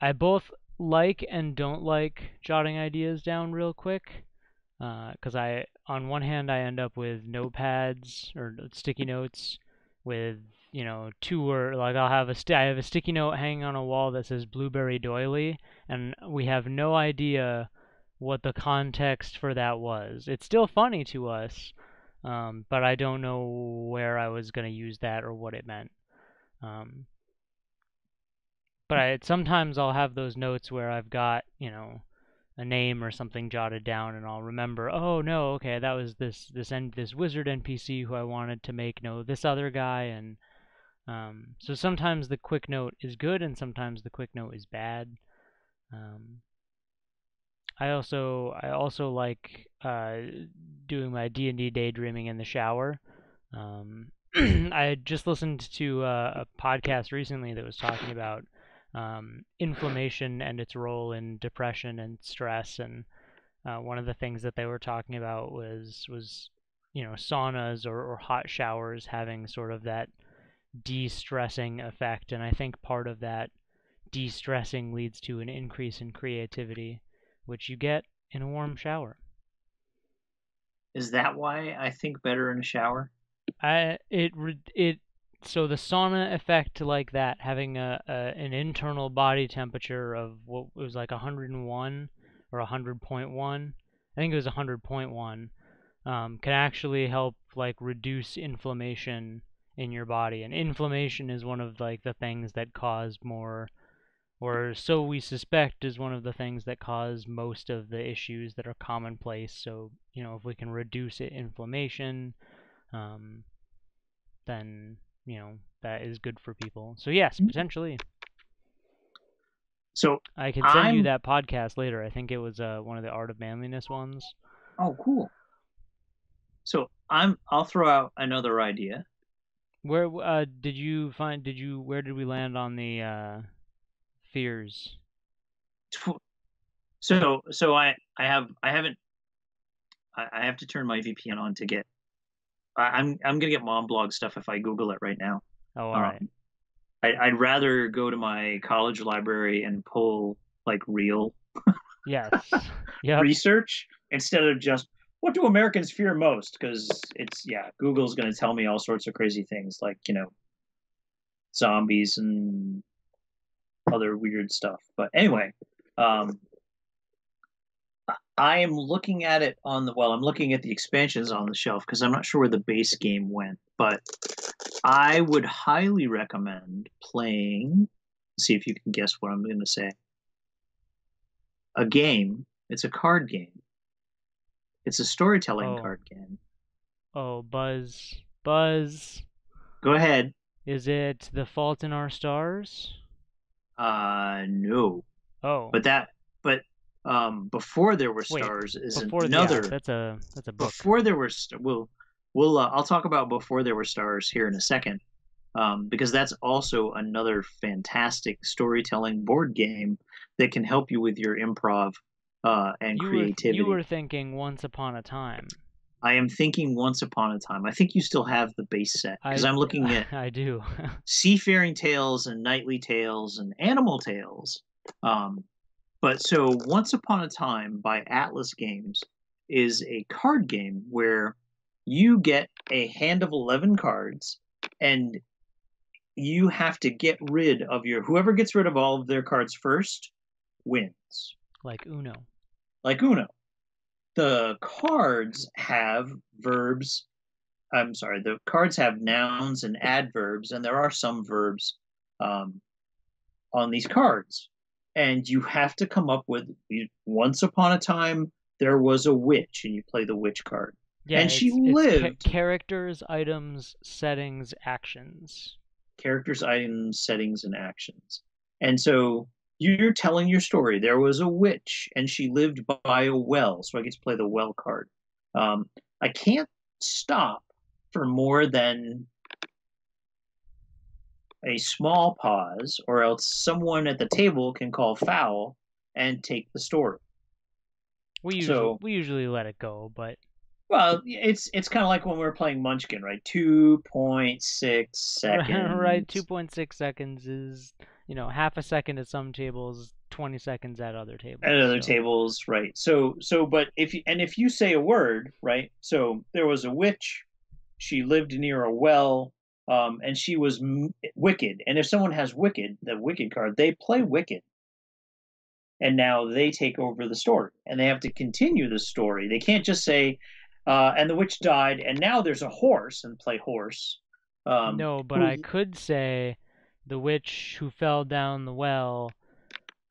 I both like and don't like jotting ideas down real quick because uh, I, on one hand, I end up with notepads or sticky notes with you know, two or like I'll have a st- I have a sticky note hanging on a wall that says Blueberry Doily, and we have no idea what the context for that was. It's still funny to us, um, but I don't know where I was gonna use that or what it meant. Um, but I, sometimes I'll have those notes where I've got you know a name or something jotted down, and I'll remember. Oh no, okay, that was this this end this wizard NPC who I wanted to make know this other guy, and um, so sometimes the quick note is good and sometimes the quick note is bad. Um, I also I also like uh, doing my D and D daydreaming in the shower. Um, I just listened to uh, a podcast recently that was talking about um, inflammation and its role in depression and stress, and uh, one of the things that they were talking about was was you know saunas or, or hot showers having sort of that de-stressing effect and I think part of that de-stressing leads to an increase in creativity which you get in a warm shower. Is that why I think better in a shower? I it it so the sauna effect like that, having a, a an internal body temperature of what was like 101 or 100.1, I think it was 100.1, um, can actually help like reduce inflammation in your body. And inflammation is one of like the things that cause more or so we suspect is one of the things that cause most of the issues that are commonplace. So, you know, if we can reduce it, inflammation, um, then, you know, that is good for people. So, yes, Mm. potentially. So, I can send you I'm- that podcast later. I think it was uh, one of the Art of Manliness ones. oh, cool. So I'm. I'll throw out another idea. Where uh, did you find? Did you? Where did we land on the uh, fears? So, so I, I have, I haven't, I, I have to turn my VPN on to get. I, I'm, I'm gonna get mom blog stuff if I Google it right now. Oh, all Um, right. I, I'd rather go to my college library and pull like real Yes. Yep. research instead of just what do Americans fear most? Because it's yeah, Google's going to tell me all sorts of crazy things like you know zombies and other weird stuff. But anyway, um, I- am looking at it on the well. I'm looking at the expansions on the shelf because I'm not sure where the base game went. But I would highly recommend playing. See if you can guess what I'm going to say. A game. It's a card game. It's a storytelling Oh. card game. Oh, Buzz. Buzz. Go ahead. Is it The Fault in Our Stars? Uh, no. Oh. But that, but um, before there were Wait, stars is before another. yeah, that's a that's a book. before there were, st- we'll, we'll, uh, I'll talk about before there were stars here in a second, um, because that's also another fantastic storytelling board game that can help you with your improv uh, and you creativity. were you were thinking Once Upon a Time. I am thinking Once Upon a Time. I think you still have the base set because I'm looking at I do. seafaring tales and knightly tales and animal tales. Um, but so Once Upon a Time by Atlas Games is a card game where you get a hand of 11 cards and you have to get rid of your whoever gets rid of all of their cards first wins like Uno. Like Uno. The cards have verbs. I'm sorry, the cards have nouns and adverbs, and there are some verbs um, on these cards. And you have to come up with once upon a time there was a witch, and you play the witch card. Yeah, And she it's ca- lived- characters, items, settings, actions. characters, items, settings, and actions. And so you're telling your story. There was a witch, and she lived by a well. So I get to play the well card. Um, I can't stop for more than a small pause, or else someone at the table can call foul and take the story. We usually So- we usually let it go, but Well, it's it's kind of like when we were playing Munchkin, right? Two point six seconds. right, two point six seconds is you know half a second at some tables, twenty seconds at other tables. at other so- tables right. So so but if you and if you say a word right so there was a witch she lived near a well um and she was m- wicked and if someone has wicked the wicked card they play wicked. And now they take over the story and they have to continue the story. They can't just say uh and the witch died and now there's a horse and play horse um no, but I could say the witch who fell down the well,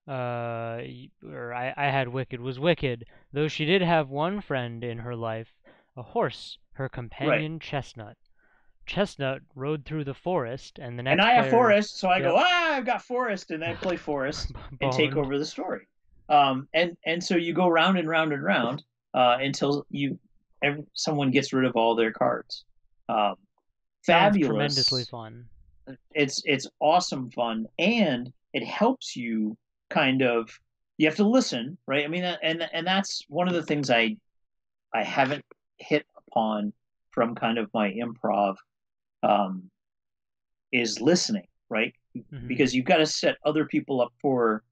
uh, or I, I had wicked was wicked, though she did have one friend in her life, a horse, her companion Chestnut. Chestnut rode through the forest, and the next and i have forest so i go Yep. ah i've got forest and i play forest and take over the story. Um, and and so you go round and round and round uh, until you every, someone gets rid of all their cards. Um, fabulous, tremendously fun. It's it's awesome fun, and it helps you kind of. You have to listen, right? I mean, and and that's one of the things I I haven't hit upon from kind of my improv um, is listening, right? Mhm. because you've got to set other people up for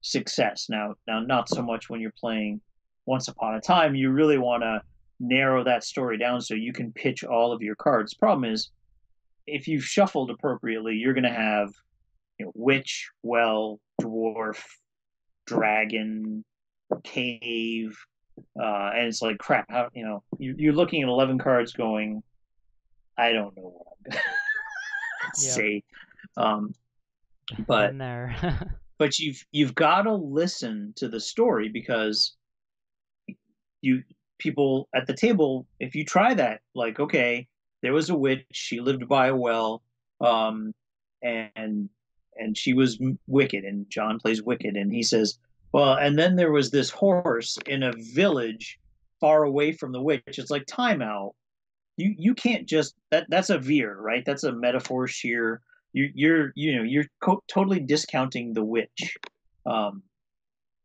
success. Now, now, not so much when you're playing Once Upon a Time. You really want to narrow that story down so you can pitch all of your cards. Problem is, if you've shuffled appropriately, you're going to have you know witch, well, dwarf, dragon, cave, uh, and it's like crap. How you know you, you're looking at eleven cards, going, I don't know what I'm gonna say. Um, but there. but you've you've got to listen to the story because you people at the table if you try that like okay there was a witch she lived by a well um and and she was wicked and john plays wicked and he says well and then there was this horse in a village far away from the witch. It's like timeout you you can't just that that's a veer right? That's a metaphor sheer. You you're you know you're co- totally discounting the witch. Um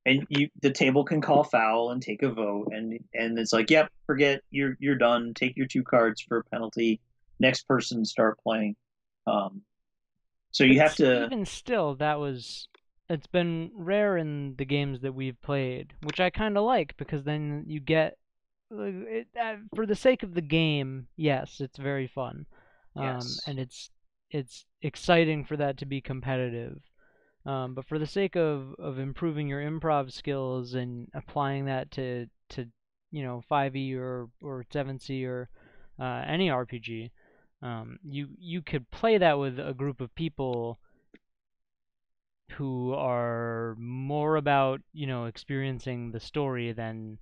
and you the table can call foul and take a vote and and it's like yep forget you're you're done take your two cards for a penalty next person start playing um so you have to Even still, that was. It's been rare in the games that we've played, which I kind of like because then you get. It, uh, for the sake of the game, yes, it's very fun, um, Yes. and it's it's exciting for that to be competitive. Um, but for the sake of, of improving your improv skills and applying that to, to you know 5e or or 7th Sea or uh, any RPG, um, you you could play that with a group of people who are more about you know experiencing the story than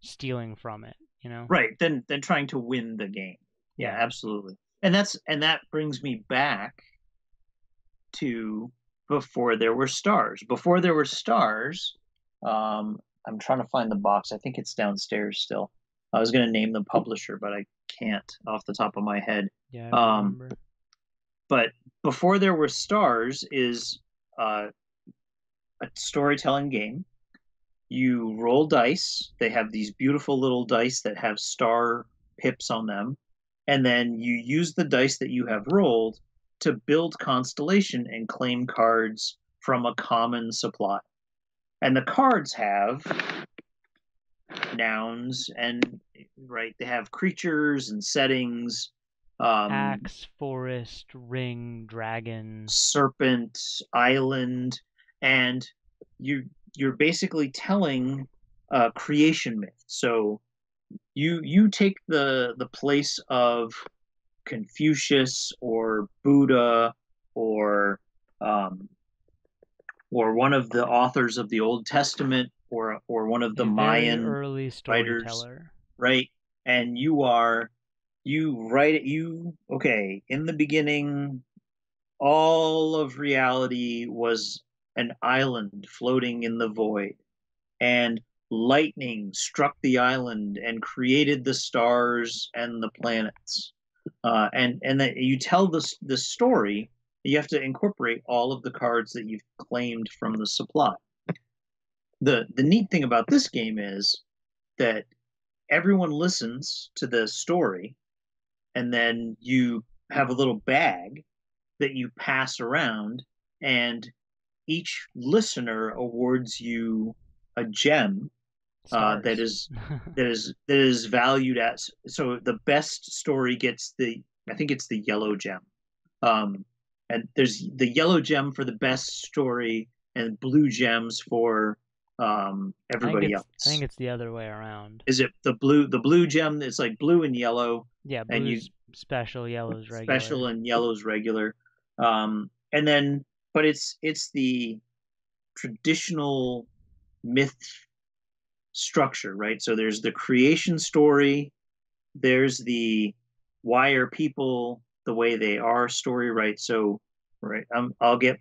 stealing from it. You know. right than, then trying to win the game yeah Yeah. absolutely and that's and that brings me back to before there were stars. Before there were stars um i'm trying to find the box. I think it's downstairs still. I was going to name the publisher but i can't off the top of my head. Yeah. Um, but before there were stars is uh, a storytelling game. You roll dice. They have these beautiful little dice that have star pips on them. And then you use the dice that you have rolled to build constellation and claim cards from a common supply and the cards have nouns and right they have creatures and settings um, Axe, forest, ring, dragon. serpent island and you you're basically telling a creation myth so you you take the the place of confucius or buddha or um or one of the authors of the old testament or or one of the mayan early writers. right? And you are you write it you okay, in the beginning all of reality was an island floating in the void and lightning struck the island and created the stars and the planets. Uh, and and that you tell this the story, you have to incorporate all of the cards that you've claimed from the supply. The the neat thing about this game is that everyone listens to the story and then you have a little bag that you pass around and each listener awards you a gem uh, that is that is that is valued as so the best story gets the I think it's the yellow gem. Um, and there's the yellow gem for the best story and blue gems for um, everybody it's, else. I think it's the other way around. Is it the blue the blue gem it's like blue and yellow, Yeah, and you- special, yellow's regular. special and yellow's regular. Um, and then but it's it's the traditional myth structure, right? So there's the creation story, there's the why are people the way they are story, right? So, right, um, I'll get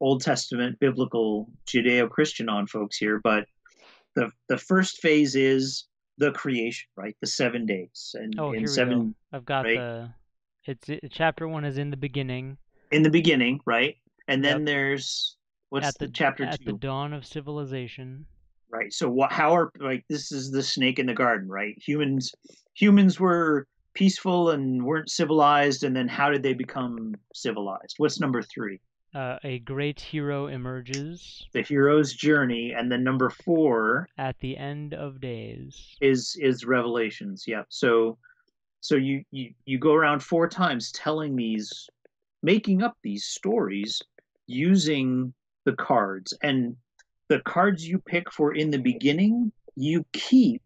Old Testament, biblical, Judeo-Christian on folks here, but the the first phase is the creation, right? The seven days, and Oh, in here we seven go. I've got right? the. It's it, chapter one is in the beginning in the beginning, right? And then Yep. there's what's at the, the chapter at two, the dawn of civilization. Right? So what? How are like this is the snake in the garden, right? Humans humans were peaceful and weren't civilized, and then how did they become civilized? What's number three? Uh, a great hero emerges The hero's journey, and then number four at the end of days. is is Revelations. Yeah. So so you you you go around four times telling these making up these stories using the cards and the cards you pick for in the beginning you keep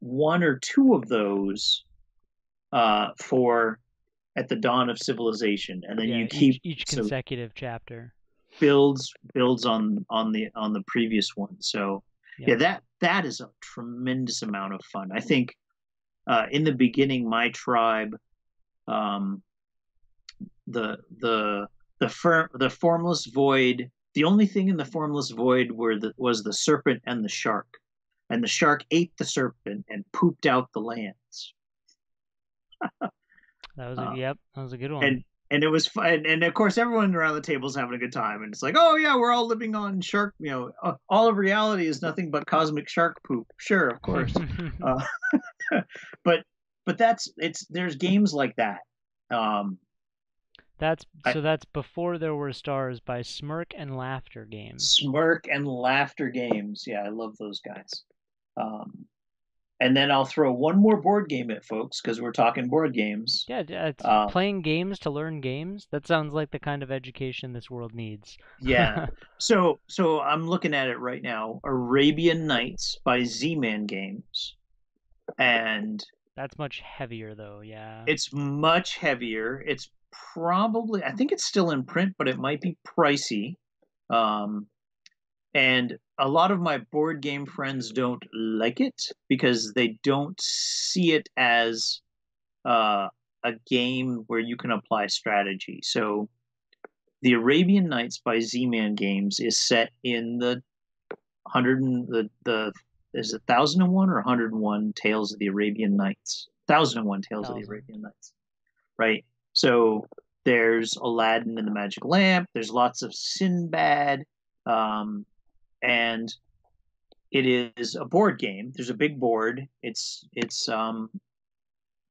one or two of those uh, for at the dawn of civilization and then yeah, you keep each, each so consecutive chapter. builds builds on on the on the previous one so Yeah. yeah that that is a tremendous amount of fun i think uh, in the beginning my tribe um, the the the fir- the formless void the only thing in the formless void were the, was the serpent and the shark. And the shark ate the serpent and pooped out the lands. That was a, Uh, yep, that was a good one. and and it was fun and of course everyone around the table is having a good time and it's like oh yeah we're all living on shark you know uh, all of reality is nothing but cosmic shark poop. Sure of course. Uh, but but that's it's there's games like that. Um that's I- so that's before there were stars by Smirk and Laughter Games. smirk and laughter games yeah i love those guys um and then i'll throw one more board game at folks because we're talking board games Yeah, it's Uh, playing games to learn games. That sounds like the kind of education this world needs. yeah so so i'm looking at it right now arabian nights by z-man games and That's much heavier though, yeah. It's much heavier. It's probably I think it's still in print, but it might be pricey. Um, and a lot of my board game friends don't like it because they don't see it as uh, a game where you can apply strategy. So, the Arabian Nights by Z-Man Games is set in the hundred and the the is it thousand and one or hundred and one Tales of the Arabian Nights? Thousand and one Tales of the Arabian Nights, right? So there's Aladdin and the Magic Lamp. There's lots of Sinbad, um, and it is a board game. There's a big board. It's it's um,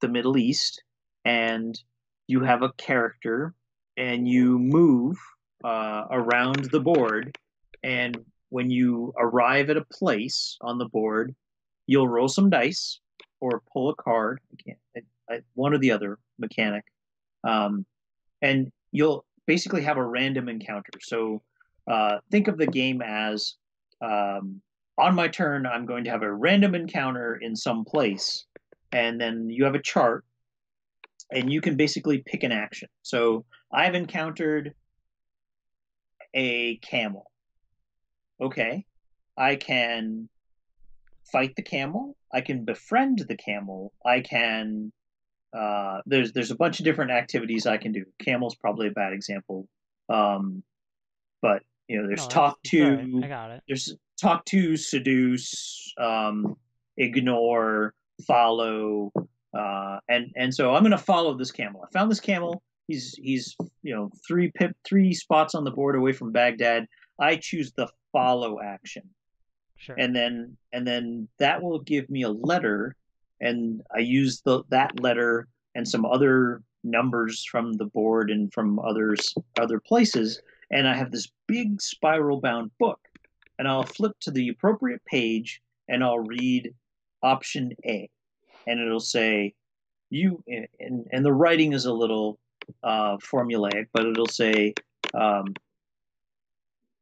the Middle East, and you have a character, and you move uh, around the board, and when you arrive at a place on the board, you'll roll some dice or pull a card. I can't, I, I, one or the other mechanic, um, and you'll basically have a random encounter. So uh, think of the game as um, on my turn, I'm going to have a random encounter in some place, and then you have a chart, and you can basically pick an action. So I've encountered a camel. Okay, I can fight the camel. I can befriend the camel. I can. Uh, there's there's a bunch of different activities I can do. Camel's probably a bad example, um, but you know, there's talk all right. to I got it. there's talk to seduce um, ignore follow uh, and and so i'm going to follow this camel i found this camel he's he's you know three pip three spots on the board away from baghdad i choose the follow action Sure. and then and then that will give me a letter and i use the that letter and some other numbers from the board and from others other places and i have this big spiral bound book and i'll flip to the appropriate page and i'll read option a and it'll say you and, and the writing is a little uh, formulaic but it'll say um,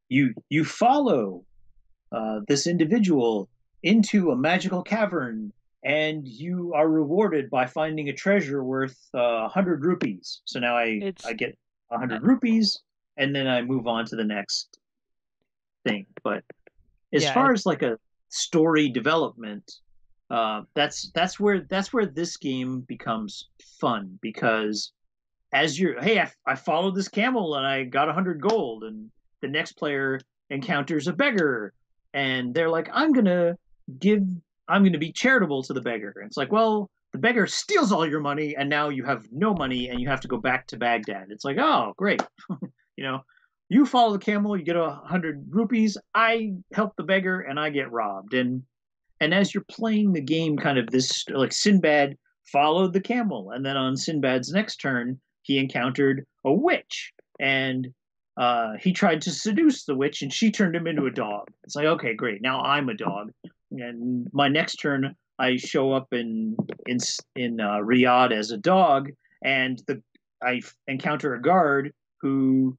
you you follow uh, this individual into a magical cavern and you are rewarded by finding a treasure worth uh, 100 rupees. So now i It's- i get 100 rupees and then i move on to the next thing. But as Yeah, far as like a story development uh, that's that's where that's where this game becomes fun because as you're hey I, I followed this camel and i got 100 gold and the next player encounters a beggar and they're like i'm gonna give i'm gonna be charitable to the beggar. And it's like well the beggar steals all your money and now you have no money and you have to go back to baghdad. It's like oh great. You know you follow the camel you get a hundred rupees i help the beggar and i get robbed. And and as you're playing the game kind of this like sinbad followed the camel. And then on sinbad's next turn he encountered a witch. And uh, he tried to seduce the witch and she turned him into a dog. It's like okay great. Now i'm a dog and my next turn I show up in in in uh, Riyadh as a dog, and the I encounter a guard who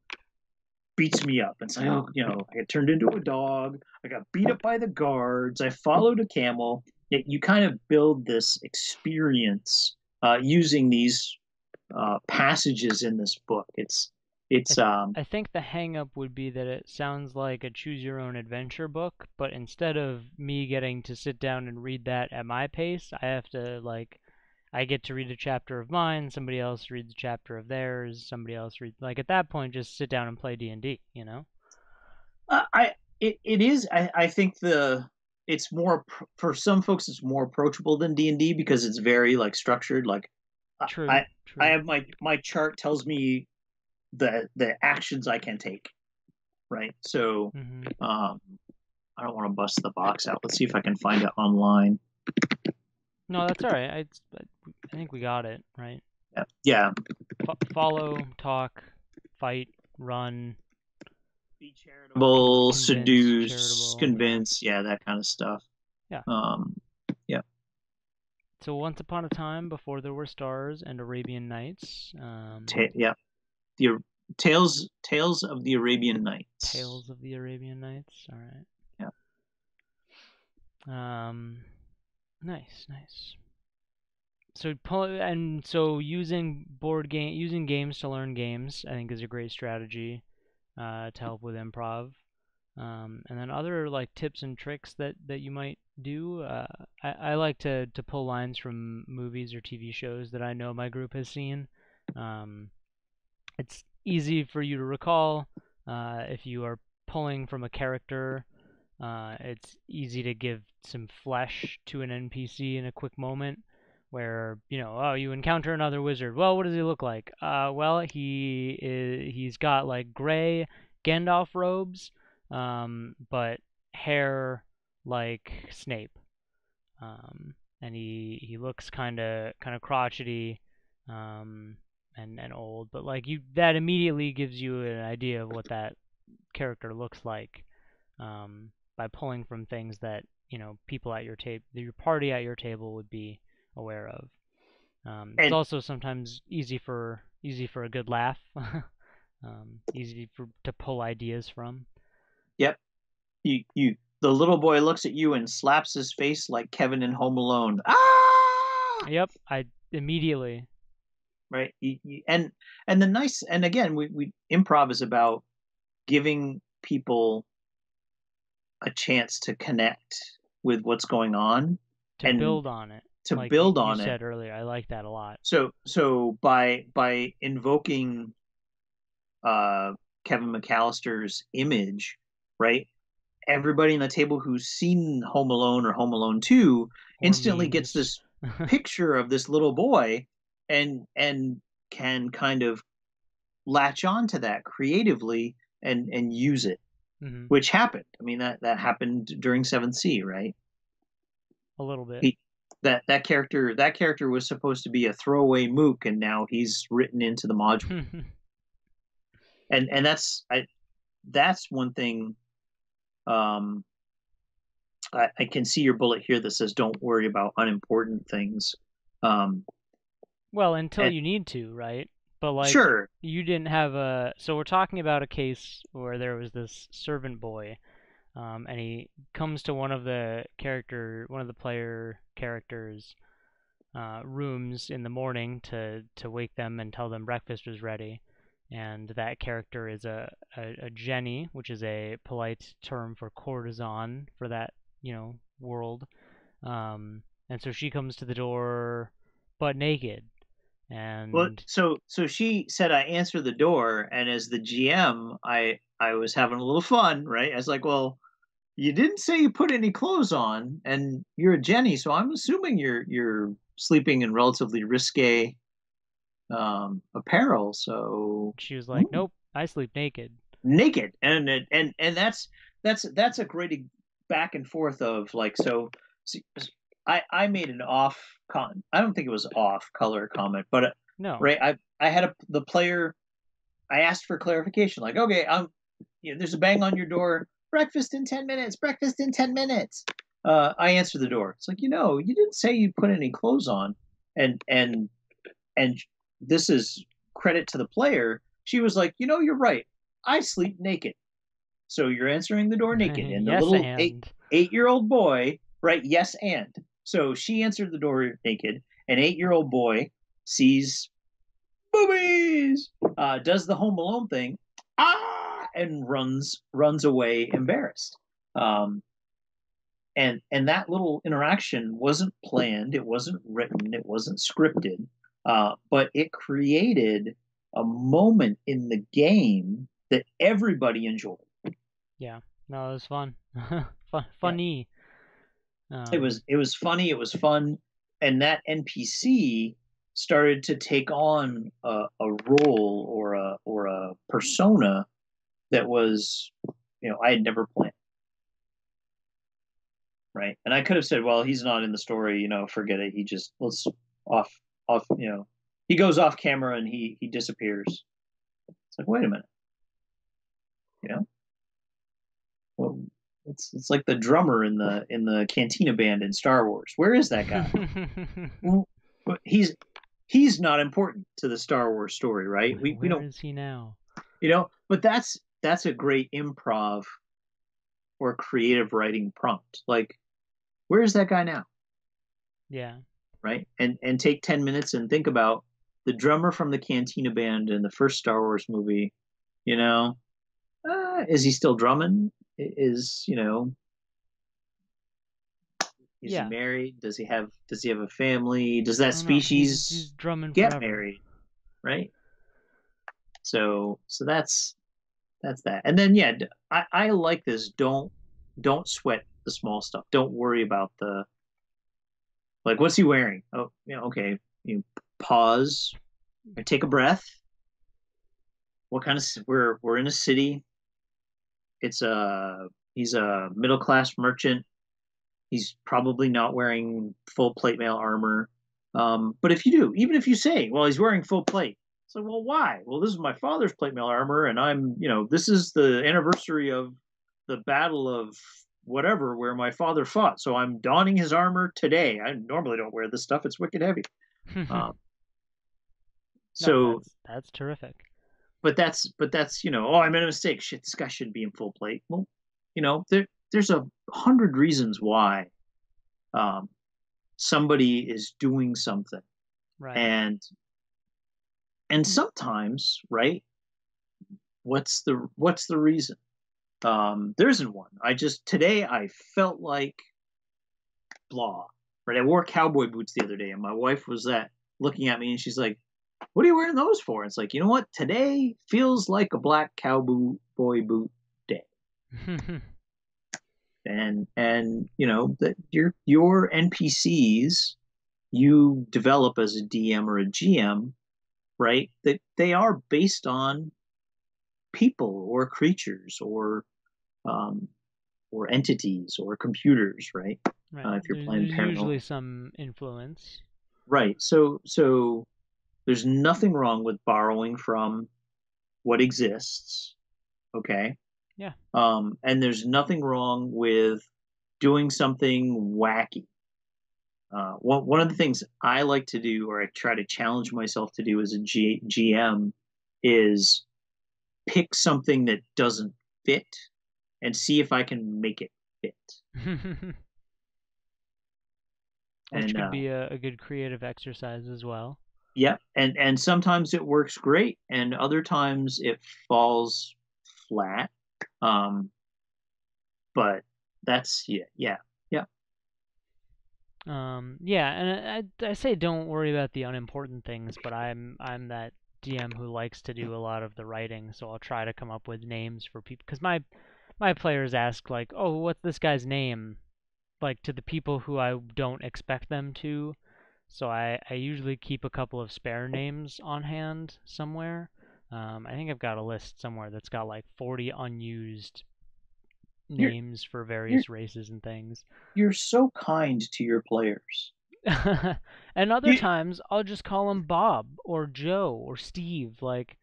beats me up and say, oh, you know, I get turned into a dog. I got beat up by the guards. I followed a camel. You kind of build this experience uh, using these uh, passages in this book. It's it's um I think the hang up would be that it sounds like a choose your own adventure book, but instead of me getting to sit down and read that at my pace, I have to like I get to read a chapter of mine, somebody else reads a chapter of theirs, somebody else read like at that point just sit down and play D&D, you know? Uh, I it, it is I, I think the it's more for some folks it's more approachable than D&D because it's very like structured like True. I true. I have my my chart tells me the the actions I can take, right? So hmm um, I don't want to bust the box out. Let's see if I can find it online. No, that's all right. I, I think we got it, right? Yeah, yeah. Fo- follow, talk, fight, run. Be charitable, Convince, seduce, charitable, yeah. convince, yeah, that kind of stuff. Yeah. Um, yeah. So once upon a time, before there were stars and Arabian Nights, um, ta- yeah, the tales tales of the Arabian Nights. Tales of the Arabian Nights. All right. Yeah. Um, nice, nice. So pull and so using board game using games to learn games, I think is a great strategy uh, to help with improv. Um, and then other like tips and tricks that, that you might do. Uh, I, I like to, to pull lines from movies or TV shows that I know my group has seen. Um, it's easy for you to recall uh, if you are pulling from a character. Uh, it's easy to give some flesh to an NPC in a quick moment where you know oh you encounter another wizard well what does he look like uh well he is he's got like gray Gandalf robes um but hair like Snape um and he he looks kind of kind of crotchety um and and old but like you that immediately gives you an idea of what that character looks like um by pulling from things that you know people at your table your party at your table would be aware of. Um, it's also sometimes easy for easy for a good laugh, um, easy for to pull ideas from. Yep, you you the little boy looks at you and slaps his face like Kevin in Home Alone. Ah! Yep, I immediately. Right you, you, and and the nice and again we, we improv is about giving people a chance to connect with what's going on To And build on it. to like build on you it said earlier, I like that a lot. so so by by invoking uh kevin mcallister's image right everybody in the table who's seen home alone or home alone 2 Or instantly gets this picture of this little boy and and can kind of latch on to that creatively and and use it hmm which happened. I mean that that happened during 7th sea right? A little bit. He- that that character that character was supposed to be a throwaway mook and now he's written into the module. And and that's i that's one thing um I, I can see your bullet here that says don't worry about unimportant things. Um well, until and- you need to, right? But like sure. you didn't have a so we're talking about a case where there was this servant boy um, and he comes to one of the character one of the player characters uh, rooms in the morning to to wake them and tell them breakfast was ready. And that character is a, a, a jenny which is a polite term for courtesan for that you know world. Um, and so she comes to the door butt naked and Well, so so she said I answer the door, and as the GM, I I was having a little fun, right? I was like, well, you didn't say you put any clothes on, and you're a Jenny, so I'm assuming you're you're sleeping in relatively risque um, apparel, so she was like Ooh. nope i sleep naked naked, and and and that's that's that's a great back and forth of like so. I I made an off con. I don't think it was off color comment, but uh, no right i i had a the player i asked for clarification like okay i'm you know, there's a bang on your door breakfast in 10 minutes breakfast in 10 minutes uh, I answer the door. It's like, you know, you didn't say you put any clothes on, and and and this is credit to the player. She was like, you know, you're right. I sleep naked. So you're answering the door naked, and the yes, little and eight eight year old boy, right? Yes, and so she answered the door naked. An eight year old boy sees boobies, uh, does the Home Alone thing, ah, and runs runs away embarrassed. Um, and and that little interaction wasn't planned, it wasn't written, it wasn't scripted, uh, but it created a moment in the game that everybody enjoyed. yeah, no, it was fun, fun, funny. It Um, was it was funny, it was fun, and that NPC started to take on a, a role or a or a persona that was, you know, I had never planned. Right. And I could have said, well, he's not in the story, you know, forget it. He just let's off off, you know, he goes off camera and he he disappears. It's like, wait a minute. You know? Well, it's it's like the drummer in the in the Cantina band in Star Wars. Where is that guy? Well, but he's he's not important to the Star Wars story, right? We we don't, is he now? you know, but that's that's a great improv or creative writing prompt. Like, where is that guy now? Yeah, right? And and take 10 minutes and think about the drummer from the Cantina band in the first Star Wars movie, you know, uh, is he still drumming? Is, you know, is Yeah. he married? Does he have does he have a family? Does that I he's- species he's drumming get forever. married? Right? So so that's that's that. And then yeah, I, I like this don't don't sweat the small stuff. Don't worry about the like what's he wearing? Oh, you know, okay. You pause, and take a breath. What kind of we're we're in a city. It's a he's a middle class merchant. He's probably not wearing full plate mail armor. Um, but if you do, even if you say, well, he's wearing full plate, it's like, well, why? Well, this is my father's plate mail armor, and I'm, you know, this is the anniversary of the battle of whatever where my father fought. So I'm donning his armor today. I normally don't wear this stuff; it's wicked heavy. Um, No, so, that's, that's terrific. But that's but that's you know, oh, I made a mistake. Shit, this guy shouldn't be in full plate. Well, you know, there there's a hundred reasons why um, somebody is doing something, Right. and and sometimes, right? What's the what's the reason? Um, there isn't one. I just today I felt like blah. Right. I wore cowboy boots the other day, and my wife was that looking at me, and she's like, "What are you wearing those for?" It's like, you know what? Today feels like a black cowboy boot day, and and you know that your your NPCs you develop as a DM or a GM, right? That they are based on people or creatures or um, or entities or computers, right? right. uh, if you're playing Paranormal. usually some influence. Right. So so there's nothing wrong with borrowing from what exists. Okay. Yeah. Um, and there's nothing wrong with doing something wacky. Uh, one one of the things I like to do, or I try to challenge myself to do as a G- GM, is pick something that doesn't fit and see if I can make it fit. Which And, could uh, be a, a good creative exercise as well. Yeah, and and sometimes it works great, and other times it falls flat. Um, but that's yeah, yeah, yeah Um, yeah, and I, I, say don't worry about the unimportant things, but I'm I'm that DM who likes to do a lot of the writing, so I'll try to come up with names for people. Because my my players ask like, oh, what's this guy's name? Like to the people who I don't expect them to. So I, I usually keep a couple of spare names on hand somewhere. Um, I think I've got a list somewhere that's got like 40 unused You're- names for various races and things. you're so kind to your players. and other You- times I'll just call them Bob or Joe or Steve, like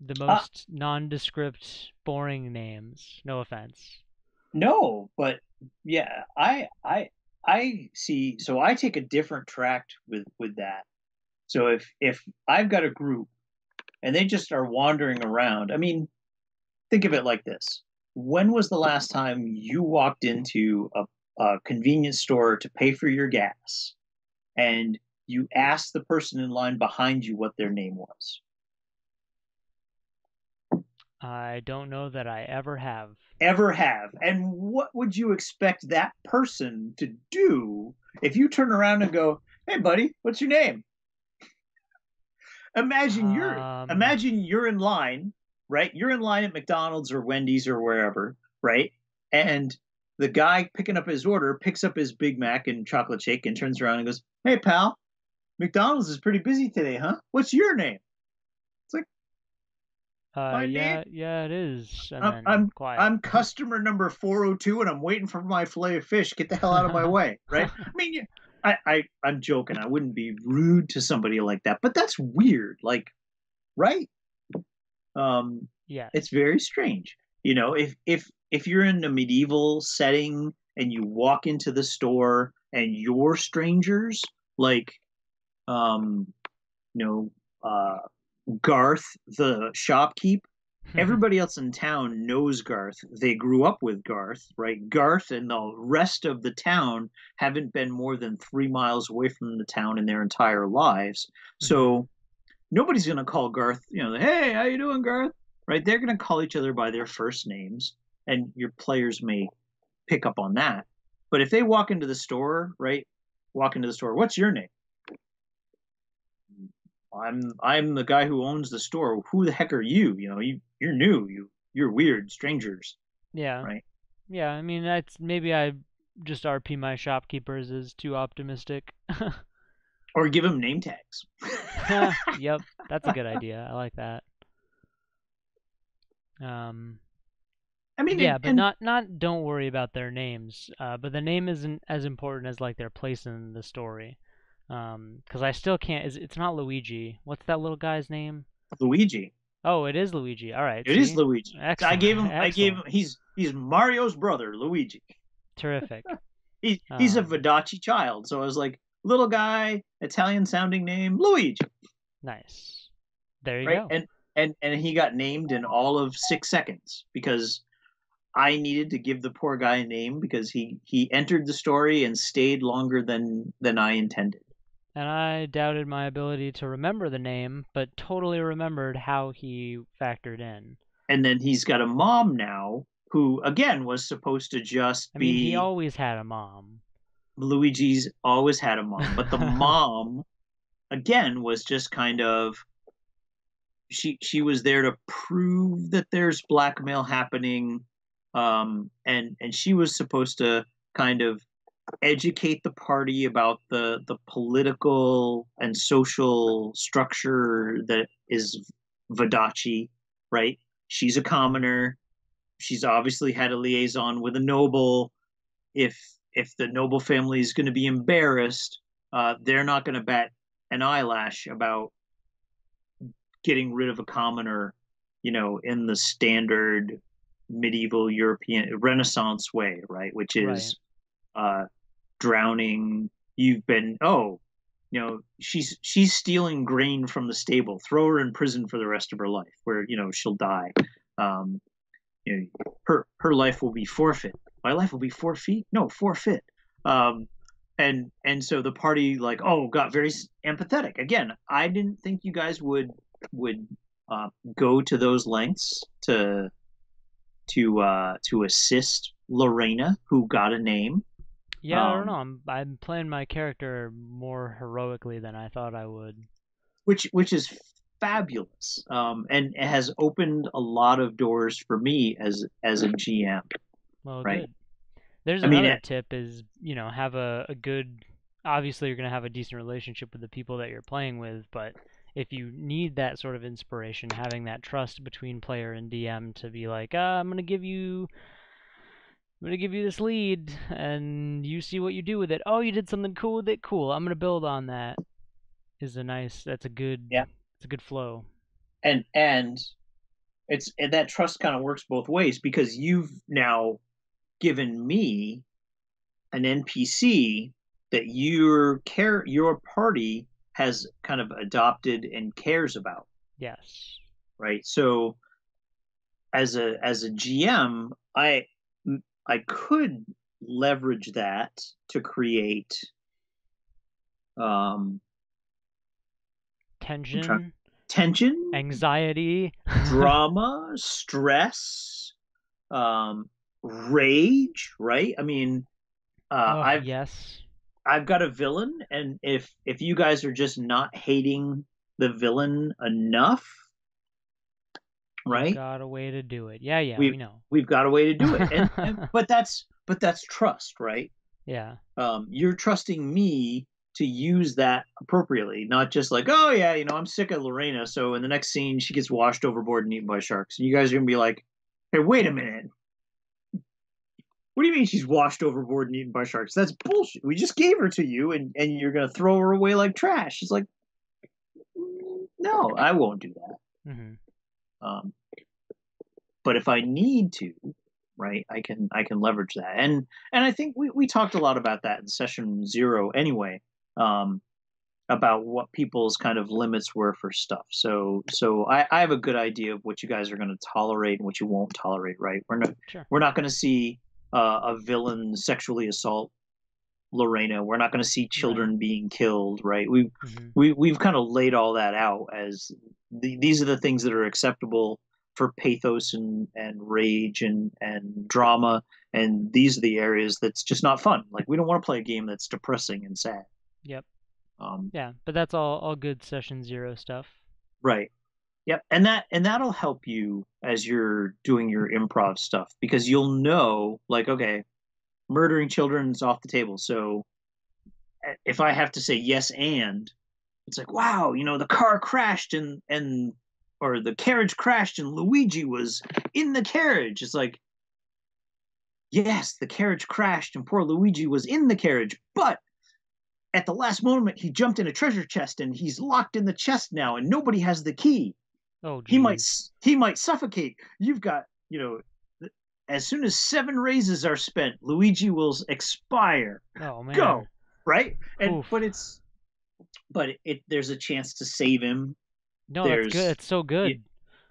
the Uh, most nondescript, boring names. No offense. No, but yeah, I I I see. So I take a different tract with with that. So if if I've got a group and they just are wandering around, I mean, think of it like this: When was the last time you walked into a, a convenience store to pay for your gas, and you asked the person in line behind you what their name was? I don't know that I ever have. ever have. And what would you expect that person to do if you turn around and go, "Hey, buddy, what's your name?" Imagine you're Um, imagine you're in line, right? You're in line at McDonald's or Wendy's or wherever, right? And the guy picking up his order picks up his Big Mac and chocolate shake and turns around and goes, "Hey, pal, McDonald's is pretty busy today, huh? What's your name?" Uh, yeah, name? yeah, it is. And I'm I'm quiet. I'm customer number 402 and I'm waiting for my fillet of fish. Get the hell out of my way, right? I mean, I, I I'm joking. I wouldn't be rude to somebody like that, but that's weird. Like, right? Um, Yes. it's very strange. You know, if if if you're in a medieval setting and you walk into the store and you're strangers, like, um, you know, uh, Garth, the shopkeep hmm. everybody else in town knows Garth. They grew up with Garth, right? Garth and the rest of the town haven't been more than three miles away from the town in their entire lives. Hmm. So nobody's gonna call Garth, you know, hey, how you doing, Garth? Right? They're gonna call each other by their first names, and your players may pick up on that. But if they walk into the store, right? Walk into the store, what's your name? I'm I'm the guy who owns the store. Who the heck are you? You know, you you're new. You you're weird, strangers, yeah. right? Yeah, I mean that's maybe I just RP my shopkeepers is too optimistic. Or give them name tags. Yep, that's a good idea. I like that. Um, I mean, yeah, and, but and not not don't worry about their names. Uh, but the name isn't as important as like their place in the story. Um, 'cause I still can't. Is it's not Luigi? What's that little guy's name? Luigi. Oh, it is Luigi. All right. It is see? Luigi. I gave him. I gave him. He's he's Mario's brother, Luigi. Terrific. He he's a Um, child. So I was like, little guy, Italian sounding name, Luigi, Nice. There you right? go. And and and he got named in all of six seconds because I needed to give the poor guy a name because he he entered the story and stayed longer than than I intended. And I doubted my ability to remember the name, but totally remembered how he factored in. And then he's got a mom now who again was supposed to just I be mean, he always had a mom. Luigi's always had a mom, but the mom again was just kind of she she was there to prove that there's blackmail happening um and and she was supposed to kind of educate the party about the the political and social structure that is Vodacce, right? She's a commoner. She's obviously had a liaison with a noble. If if the noble family is going to be embarrassed, uh, they're not going to bat an eyelash about getting rid of a commoner, you know, in the standard medieval European Renaissance way, right? Which is uh, drowning. You've been oh, you know, she's she's stealing grain from the stable. Throw her in prison for the rest of her life, where you know she'll die. Um, you know, her her life will be forfeit. My life will be forfeit. No, forfeit. Um, and and so the party like oh got very empathetic. Again, I didn't think you guys would would uh, go to those lengths to to uh, to assist Lorena, who got a name. Yeah, I don't Um, know. I'm I'm playing my character more heroically than I thought I would. which which is fabulous um, and it has opened a lot of doors for me as as a GM. Well, Right. good. There's I another it- tip is, you know, have a, a good obviously you're going to have a decent relationship with the people that you're playing with, but if you need that sort of inspiration, having that trust between player and DM to be like, ah, I'm going to give you I'm going to give you this lead and you see what you do with it. Oh, you did something cool with it. Cool. I'm going to build on that. Is a nice that's a good Yeah. It's a good flow. and and it's and that trust kind of works both ways because you've now given me an NPC that your care your party has kind of adopted and cares about. Yes. Right. So as a as a GM, I I could leverage that to create um Tension, tension, anxiety, drama, stress, um rage, right? I mean, uh, oh, I've yes. I've got a villain, and if if you guys are just not hating the villain enough, right? We've got a way to do it. Yeah, yeah, We- we know. We've got a way to do it, and, and but that's but that's trust, right? Yeah. Um, you're trusting me to use that appropriately, not just like, oh yeah, you know, I'm sick of Lorena, so in the next scene she gets washed overboard and eaten by sharks, and you guys are gonna be like, hey, wait a minute. What do you mean she's washed overboard and eaten by sharks? That's bullshit. We just gave her to you, and and you're gonna throw her away like trash. She's like, "Mm, no, I won't do that. hmm Um, but if I need to, right, I can I can leverage that. And and I think we, we talked a lot about that in session zero anyway, um, about what people's kind of limits were for stuff. So so I, I have a good idea of what you guys are going to tolerate and what you won't tolerate. Right, we're not Sure. we're not going to see uh, a villain sexually assault Lorena. We're not going to see children being killed. Right, we hmm we we've kind of laid all that out as the, these are the things that are acceptable for pathos and and rage and and drama and these are the areas that's just not fun like we don't want to play a game that's depressing and sad Yep. um Yeah, but that's all all good session zero stuff. right yep and that and that'll help you as you're doing your improv stuff because you'll know like okay murdering children is off the table. So uh, if i have to say yes and it's like wow you know the car crashed and and or the carriage crashed and luigi was in the carriage. It's like yes the carriage crashed and poor luigi was in the carriage but at the last moment he jumped in a treasure chest and he's locked in the chest now and nobody has the key. Oh, he might he might suffocate. You've got you know as soon as seven raises are spent luigi will expire Oh man. go right and Oof. but it's but it there's a chance to save him No, that's there's- good. It's so good.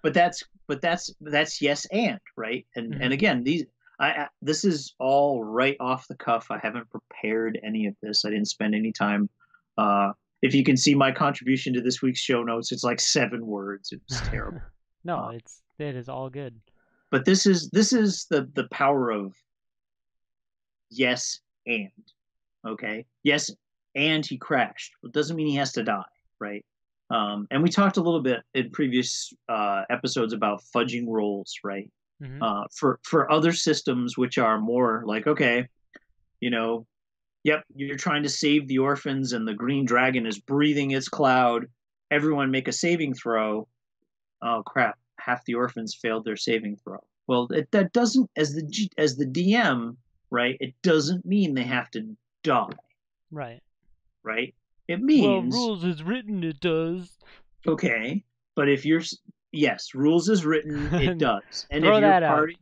but that's but that's that's yes and right and Mhm. and again these I, I this is all right off the cuff i haven't prepared any of this i didn't spend any time uh if you can see my contribution to this week's show notes it's like seven words it's terrible no, Uh, it's it is all good. But this is this is the the power of yes and okay? Yes and he crashed. It doesn't mean he has to die right? Um, and we talked a little bit in previous uh, episodes about fudging rolls right? Hmm uh, for for other systems which are more like okay you know yep you're trying to save the orphans and the green dragon is breathing its cloud. Everyone make a saving throw. Oh crap half the orphans failed their saving throw well it, that doesn't as the G, as the dm right it doesn't mean they have to die Right. right it means Well, rules is written. It does. okay but if you're yes rules is written it does and Throw if your that out. party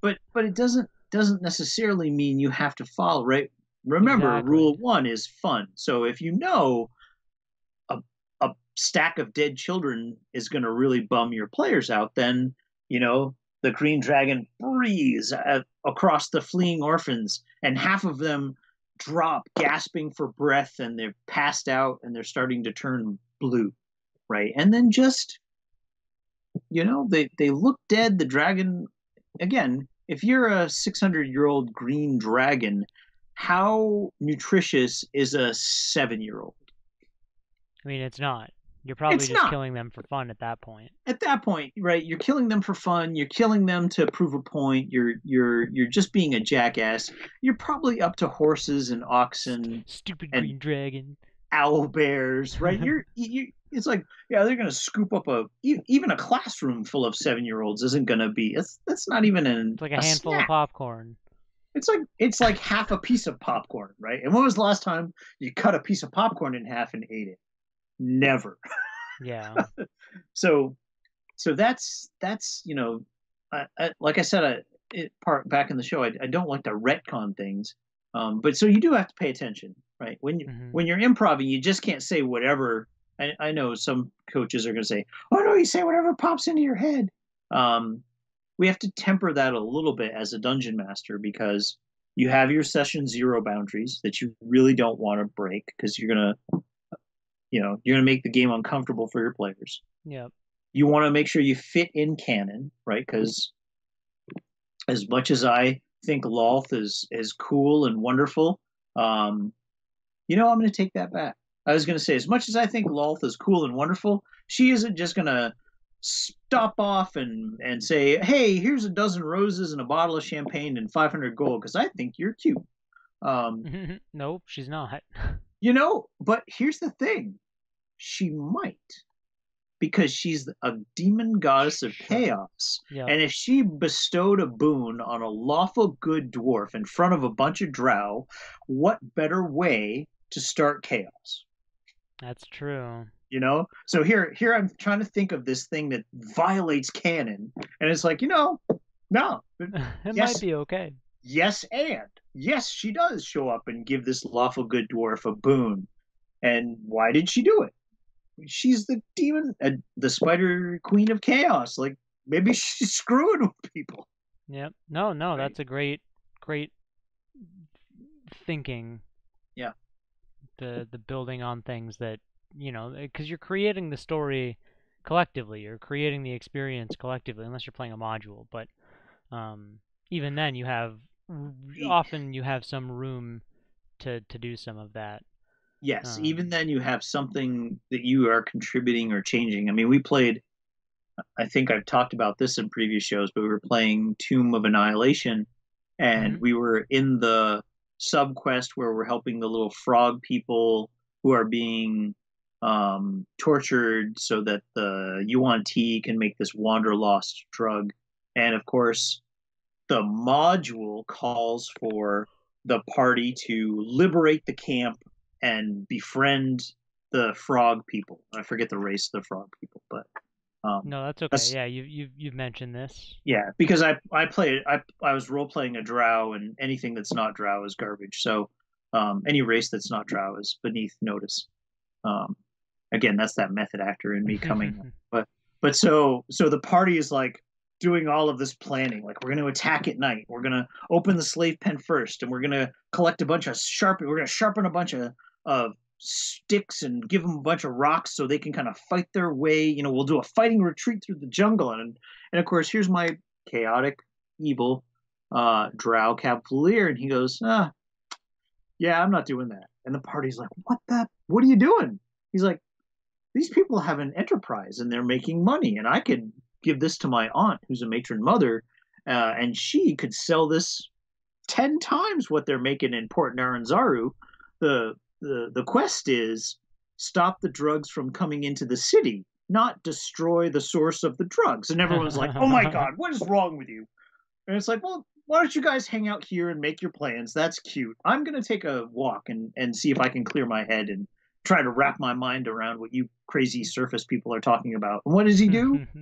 but but it doesn't doesn't necessarily mean you have to follow right remember Exactly. rule one is fun so if you know stack of dead children is going to really bum your players out then you know the green dragon breathes a- across the fleeing orphans and half of them drop gasping for breath and they're passed out and they're starting to turn blue right and then just you know they they look dead the dragon again if you're a 600 year old green dragon how nutritious is a seven year old I mean, it's not. You're probably It's just not. killing them for fun at that point. at that point right you're killing them for fun you're killing them to prove a point you're you're you're just being a jackass you're probably up to horses and oxen Stupid and- green dragon. owl bears right you're you, it's like yeah they're gonna scoop up a even a classroom full of seven year olds isn't gonna be it's that's not even an It's like a handful of popcorn. It's like it's like half a piece of popcorn, right? And when was the last time you cut a piece of popcorn in half and ate it? Never. Yeah. So, so that's that's you know, I, I, like I said, I, it, part back in the show, I, I don't like to retcon things, um, but so you do have to pay attention, right? When you Mhm. when you're improv, you just can't say whatever. I, I know some coaches are going to say, "Oh no, you say whatever pops into your head." Um, we have to temper that a little bit as a dungeon master because you have your session zero boundaries that you really don't want to break because you're gonna, you know, you're gonna make the game uncomfortable for your players Yep. you want to make sure you fit in canon, right? Because as much as I think Lolth is is cool and wonderful, um, you know, I'm going to take that back. I was going to say, as much as I think Lolth is cool and wonderful, she isn't just going to stop off and and say, "Hey, here's a dozen roses and a bottle of champagne and 500 gold because I think you're cute." Um, nope, she's not. you know, but here's the thing: she might because she's a demon goddess of chaos. Yep. And if she bestowed a boon on a lawful good dwarf in front of a bunch of drow, what better way to start chaos? That's true. You know? So here here I'm trying to think of this thing that violates canon, and it's like, you know, no. it Yes. might be okay. Yes, and yes, she does show up and give this lawful good dwarf a boon. And why did she do it? She's the demon, uh, the spider queen of chaos. Like maybe she's screwing with people. Yep. No, no, Right. that's a great, great thinking. Yeah. The the building on things that you know, because you're creating the story collectively. You're creating the experience collectively, unless you're playing a module. But um, even then, you have often you have some room to to do some of that. Yes, Um, even then you have something that you are contributing or changing. I mean, we played. I think I've talked about this in previous shows, but we were playing Tomb of Annihilation, and Mhm. we were in the sub quest where we're helping the little frog people who are being um, tortured so that the Yuan Ti can make this wanderlost drug. And of course, the module calls for the party to liberate the camp and befriend the frog people. I forget the race of the frog people, but um, No, that's okay. That's- Yeah, you you've you've mentioned this. yeah, because I I played I I was role playing a drow, and anything that's not drow is garbage. So um, any race that's not drow is beneath notice. Um, again, that's that method actor in me coming. but but so so the party is like doing all of this planning. Like we're going to attack at night. We're going to open the slave pen first, and we're going to collect a bunch of sharp. We're going to sharpen a bunch of of sticks and give them a bunch of rocks so they can kind of fight their way. You know, we'll do a fighting retreat through the jungle, and and of course, here's my chaotic, evil uh, drow cavalier, and he goes, ah, yeah, I'm not doing that. And the party's like, what the? What are you doing? He's like, these people have an enterprise and they're making money, and I could give this to my aunt, who's a matron mother, uh, and she could sell this ten times what they're making in Port Nyanzaru. The the the quest is stop the drugs from coming into the city, not destroy the source of the drugs. And everyone's like, "Oh my god, what is wrong with you?" And it's like, "Well, why don't you guys hang out here and make your plans? That's cute. I'm gonna take a walk and and see if I can clear my head and try to wrap my mind around what you crazy surface people are talking about." And what does he do?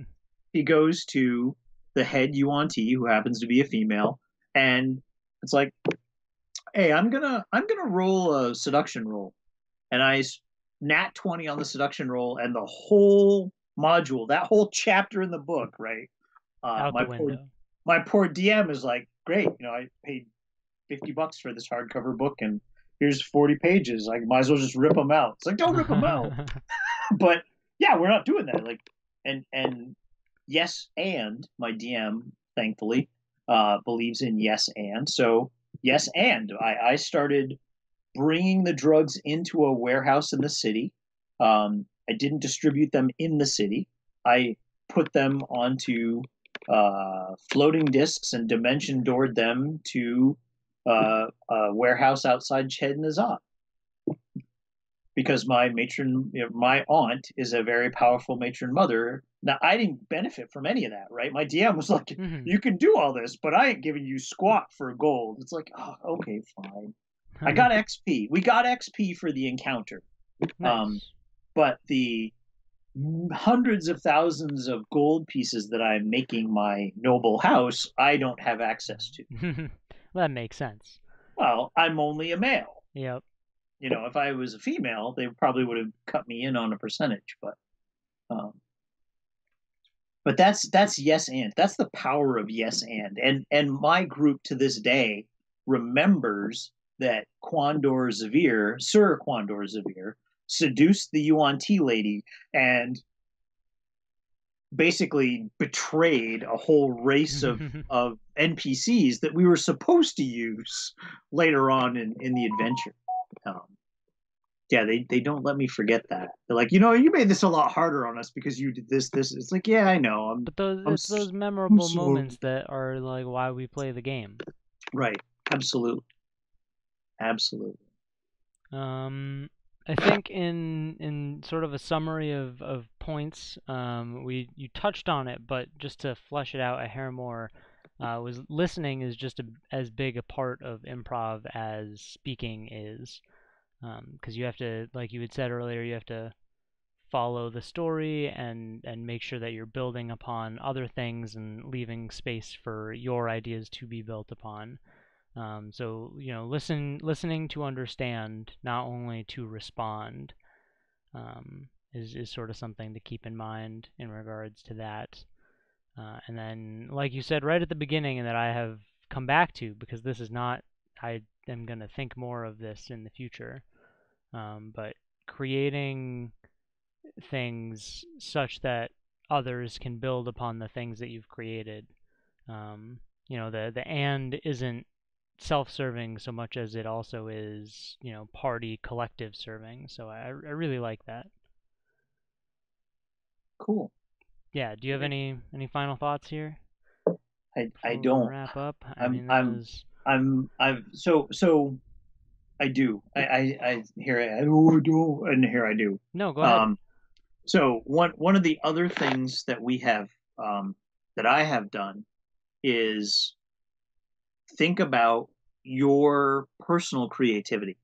he goes to the head Yuan Ti, who happens to be a female, and it's like, "Hey, I'm gonna I'm gonna roll a seduction roll," and I nat twenty on the seduction roll, and the whole module, that whole chapter in the book, right? Uh, my poor my poor DM is like, "Great, you know, I paid fifty bucks for this hardcover book, and here's forty pages. I might as well just rip them out." It's like, "Don't rip them out." but yeah, we're not doing that. Like, and and yes, and my DM, thankfully, uh, believes in yes and. So yes, and I I started bringing the drugs into a warehouse in the city. Um, I didn't distribute them in the city. I put them onto uh, floating discs and dimension doored them to uh, a warehouse outside Ched Nasad because my matron, you know, my aunt is a very powerful matron mother. Now I didn't benefit from any of that, right? My DM was like, Mhm. "You can do all this, but I ain't giving you squat for gold." It's like, oh, okay, fine. I got XP. We got XP for the encounter, um, but the hundreds of thousands of gold pieces that I'm making my noble house, I don't have access to. that makes sense. Well, I'm only a male. Yep. You know, if I was a female, they probably would have cut me in on a percentage, but um, but that's that's yes and that's the power of yes and and and my group to this day remembers that Quandor Zavir, Sir Quandor Zavir, seduced the Yuan Ti lady and basically betrayed a whole race of, of NPCs that we were supposed to use later on in, in the adventure. Um, yeah, they, they don't let me forget that. They're like, you know, you made this a lot harder on us because you did this, this. It's like, yeah, I know. I'm, but those I'm it's those memorable moments that are like why we play the game. right. Absolutely. Absolutely. Um, I think in in sort of a summary of, of points, um, we you touched on it, but just to flesh it out a hair more, uh, was listening is just a, as big a part of improv as speaking is, because you have to, like you had said earlier, you have to follow the story and and make sure that you're building upon other things and leaving space for your ideas to be built upon. Um, so you know, listen, listening to understand, not only to respond, um, is is sort of something to keep in mind in regards to that. Uh, and then, like you said right at the beginning, and that I have come back to because this is not. I am going to think more of this in the future, um, but creating things such that others can build upon the things that you've created. Um, you know, the the and isn't self-serving so much as it also is, you know, party collective serving. So I, I really like that. Cool. Yeah. Do you have any any final thoughts here? I, I don't. wrap up. I I'm- mean, I'm- was- I'm I've so so I do. I I, I here I I do and here I do. no. Go ahead. Um, so one one of the other things that we have um, that I have done is think about your personal creativity,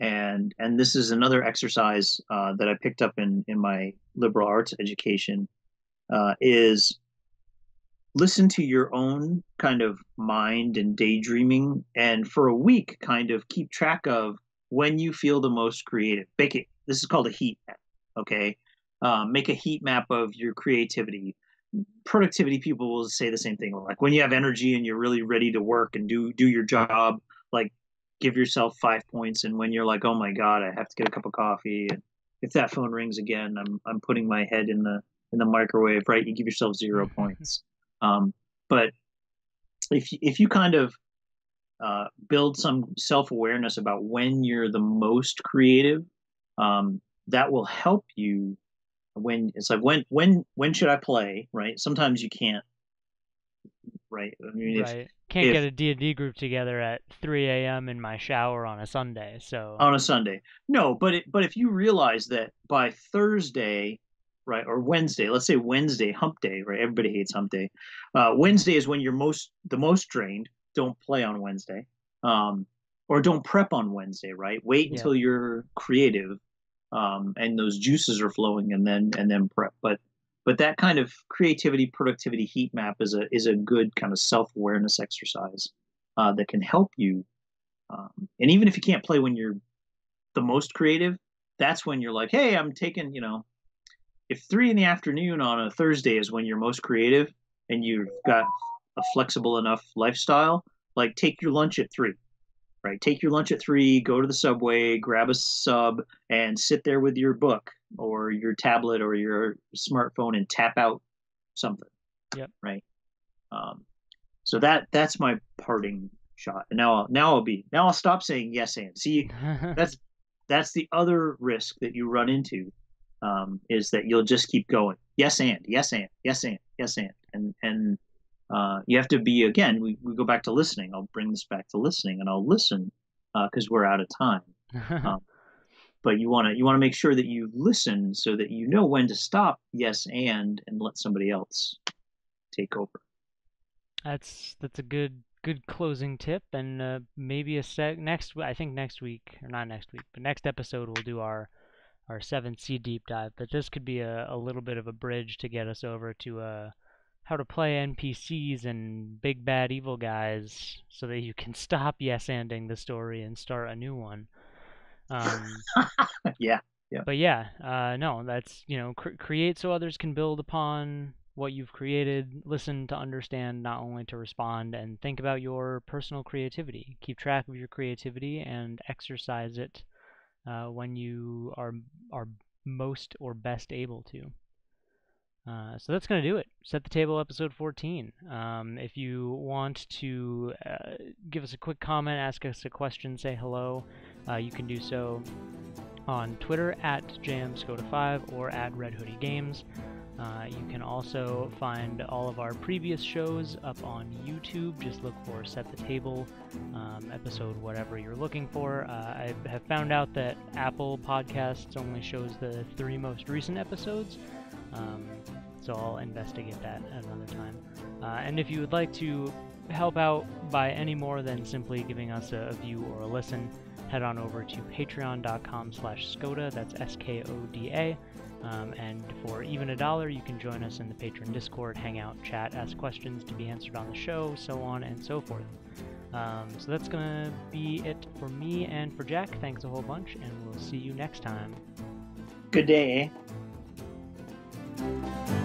and and this is another exercise uh, that I picked up in in my liberal arts education uh, is listen to your own kind of mind and daydreaming and for a week kind of keep track of when you feel the most creative. Make it this is called a heat map okay? Um, make a heat map of your creativity. Productivity people will say the same thing like when you have energy and you're really ready to work and do do your job like give yourself five points and when you're like oh my god i have to get a cup of coffee and if that phone rings again i'm i'm putting my head in the in the microwave right you give yourself zero points um, but if you, if you kind of uh, build some self awareness about when you're the most creative, um, that will help you. When it's like when when when should I play? Right. Sometimes you can't. Right. I mean, if, right. Can't if- get a D&D group together at 3 a.m. in my shower on a Sunday. So on a Sunday. No, but it, but if you realize that by Thursday, right, or Wednesday, let's say Wednesday, hump day, right? Everybody hates hump day. Uh, Wednesday is when you're most the most drained. Don't play on Wednesday, um, or don't prep on Wednesday, right? Wait Yeah. until you're creative, um, and those juices are flowing, and then and then prep. But but that kind of creativity, productivity heat map is a is a good kind of self awareness exercise uh, that can help you. Um, and even if you can't play when you're the most creative, that's when you're like, hey, I'm taking, you know, if three in the afternoon on a Thursday is when you're most creative and you've got a flexible enough lifestyle, like take your lunch at three, right? Take your lunch at three, go to the subway, grab a sub, and sit there with your book or your tablet or your smartphone and tap out something. Yep. Right. Um, so that that's my parting shot. And now I'll, now I'll be now I'll stop saying yes and see that's that's the other risk that you run into um, is that you'll just keep going yes and yes and yes and yes and and and uh, you have to be again we, we go back to listening i'll bring this back to listening and i'll listen because we're out of time um, but you want to you want to make sure that you listen so that you know when to stop yes and and let somebody else take over That's that's a good good closing tip, and uh, maybe a sec next. i think next week or not next week, but next episode we'll do our our 7C deep dive, but this could be a, a little bit of a bridge to get us over to uh, how to play NPCs and big bad evil guys so that you can stop yes ending the story and start a new one. Um, yeah. Yeah. But yeah, uh, no, that's you know cr- create so others can build upon what you've created. Listen to understand, not only to respond, and think about your personal creativity. Keep track of your creativity and exercise it uh, when you are are most or best able to. Uh, so that's going to do it. Set the Table episode 14. Um, if you want to uh, give us a quick comment, ask us a question, say hello, uh, you can do so on Twitter at jmskoda5 or at Red Hoodie Games. Uh, you can also find all of our previous shows up on YouTube. Just look for Set the Table um, episode, whatever you're looking for. Uh, I have found out that Apple Podcasts only shows the three most recent episodes. Um, so I'll investigate that at another time. Uh, and if you would like to help out by any more than simply giving us a, a view or a listen, head on over to patreon.com slash skoda. That's s-k-o-d-a um, and for even a dollar you can join us in the patron discord hang out chat ask questions to be answered on the show so on and so forth. Um, so that's gonna be it for me and for jack. Thanks a whole bunch and we'll see you next time. Good day eh? Thank you.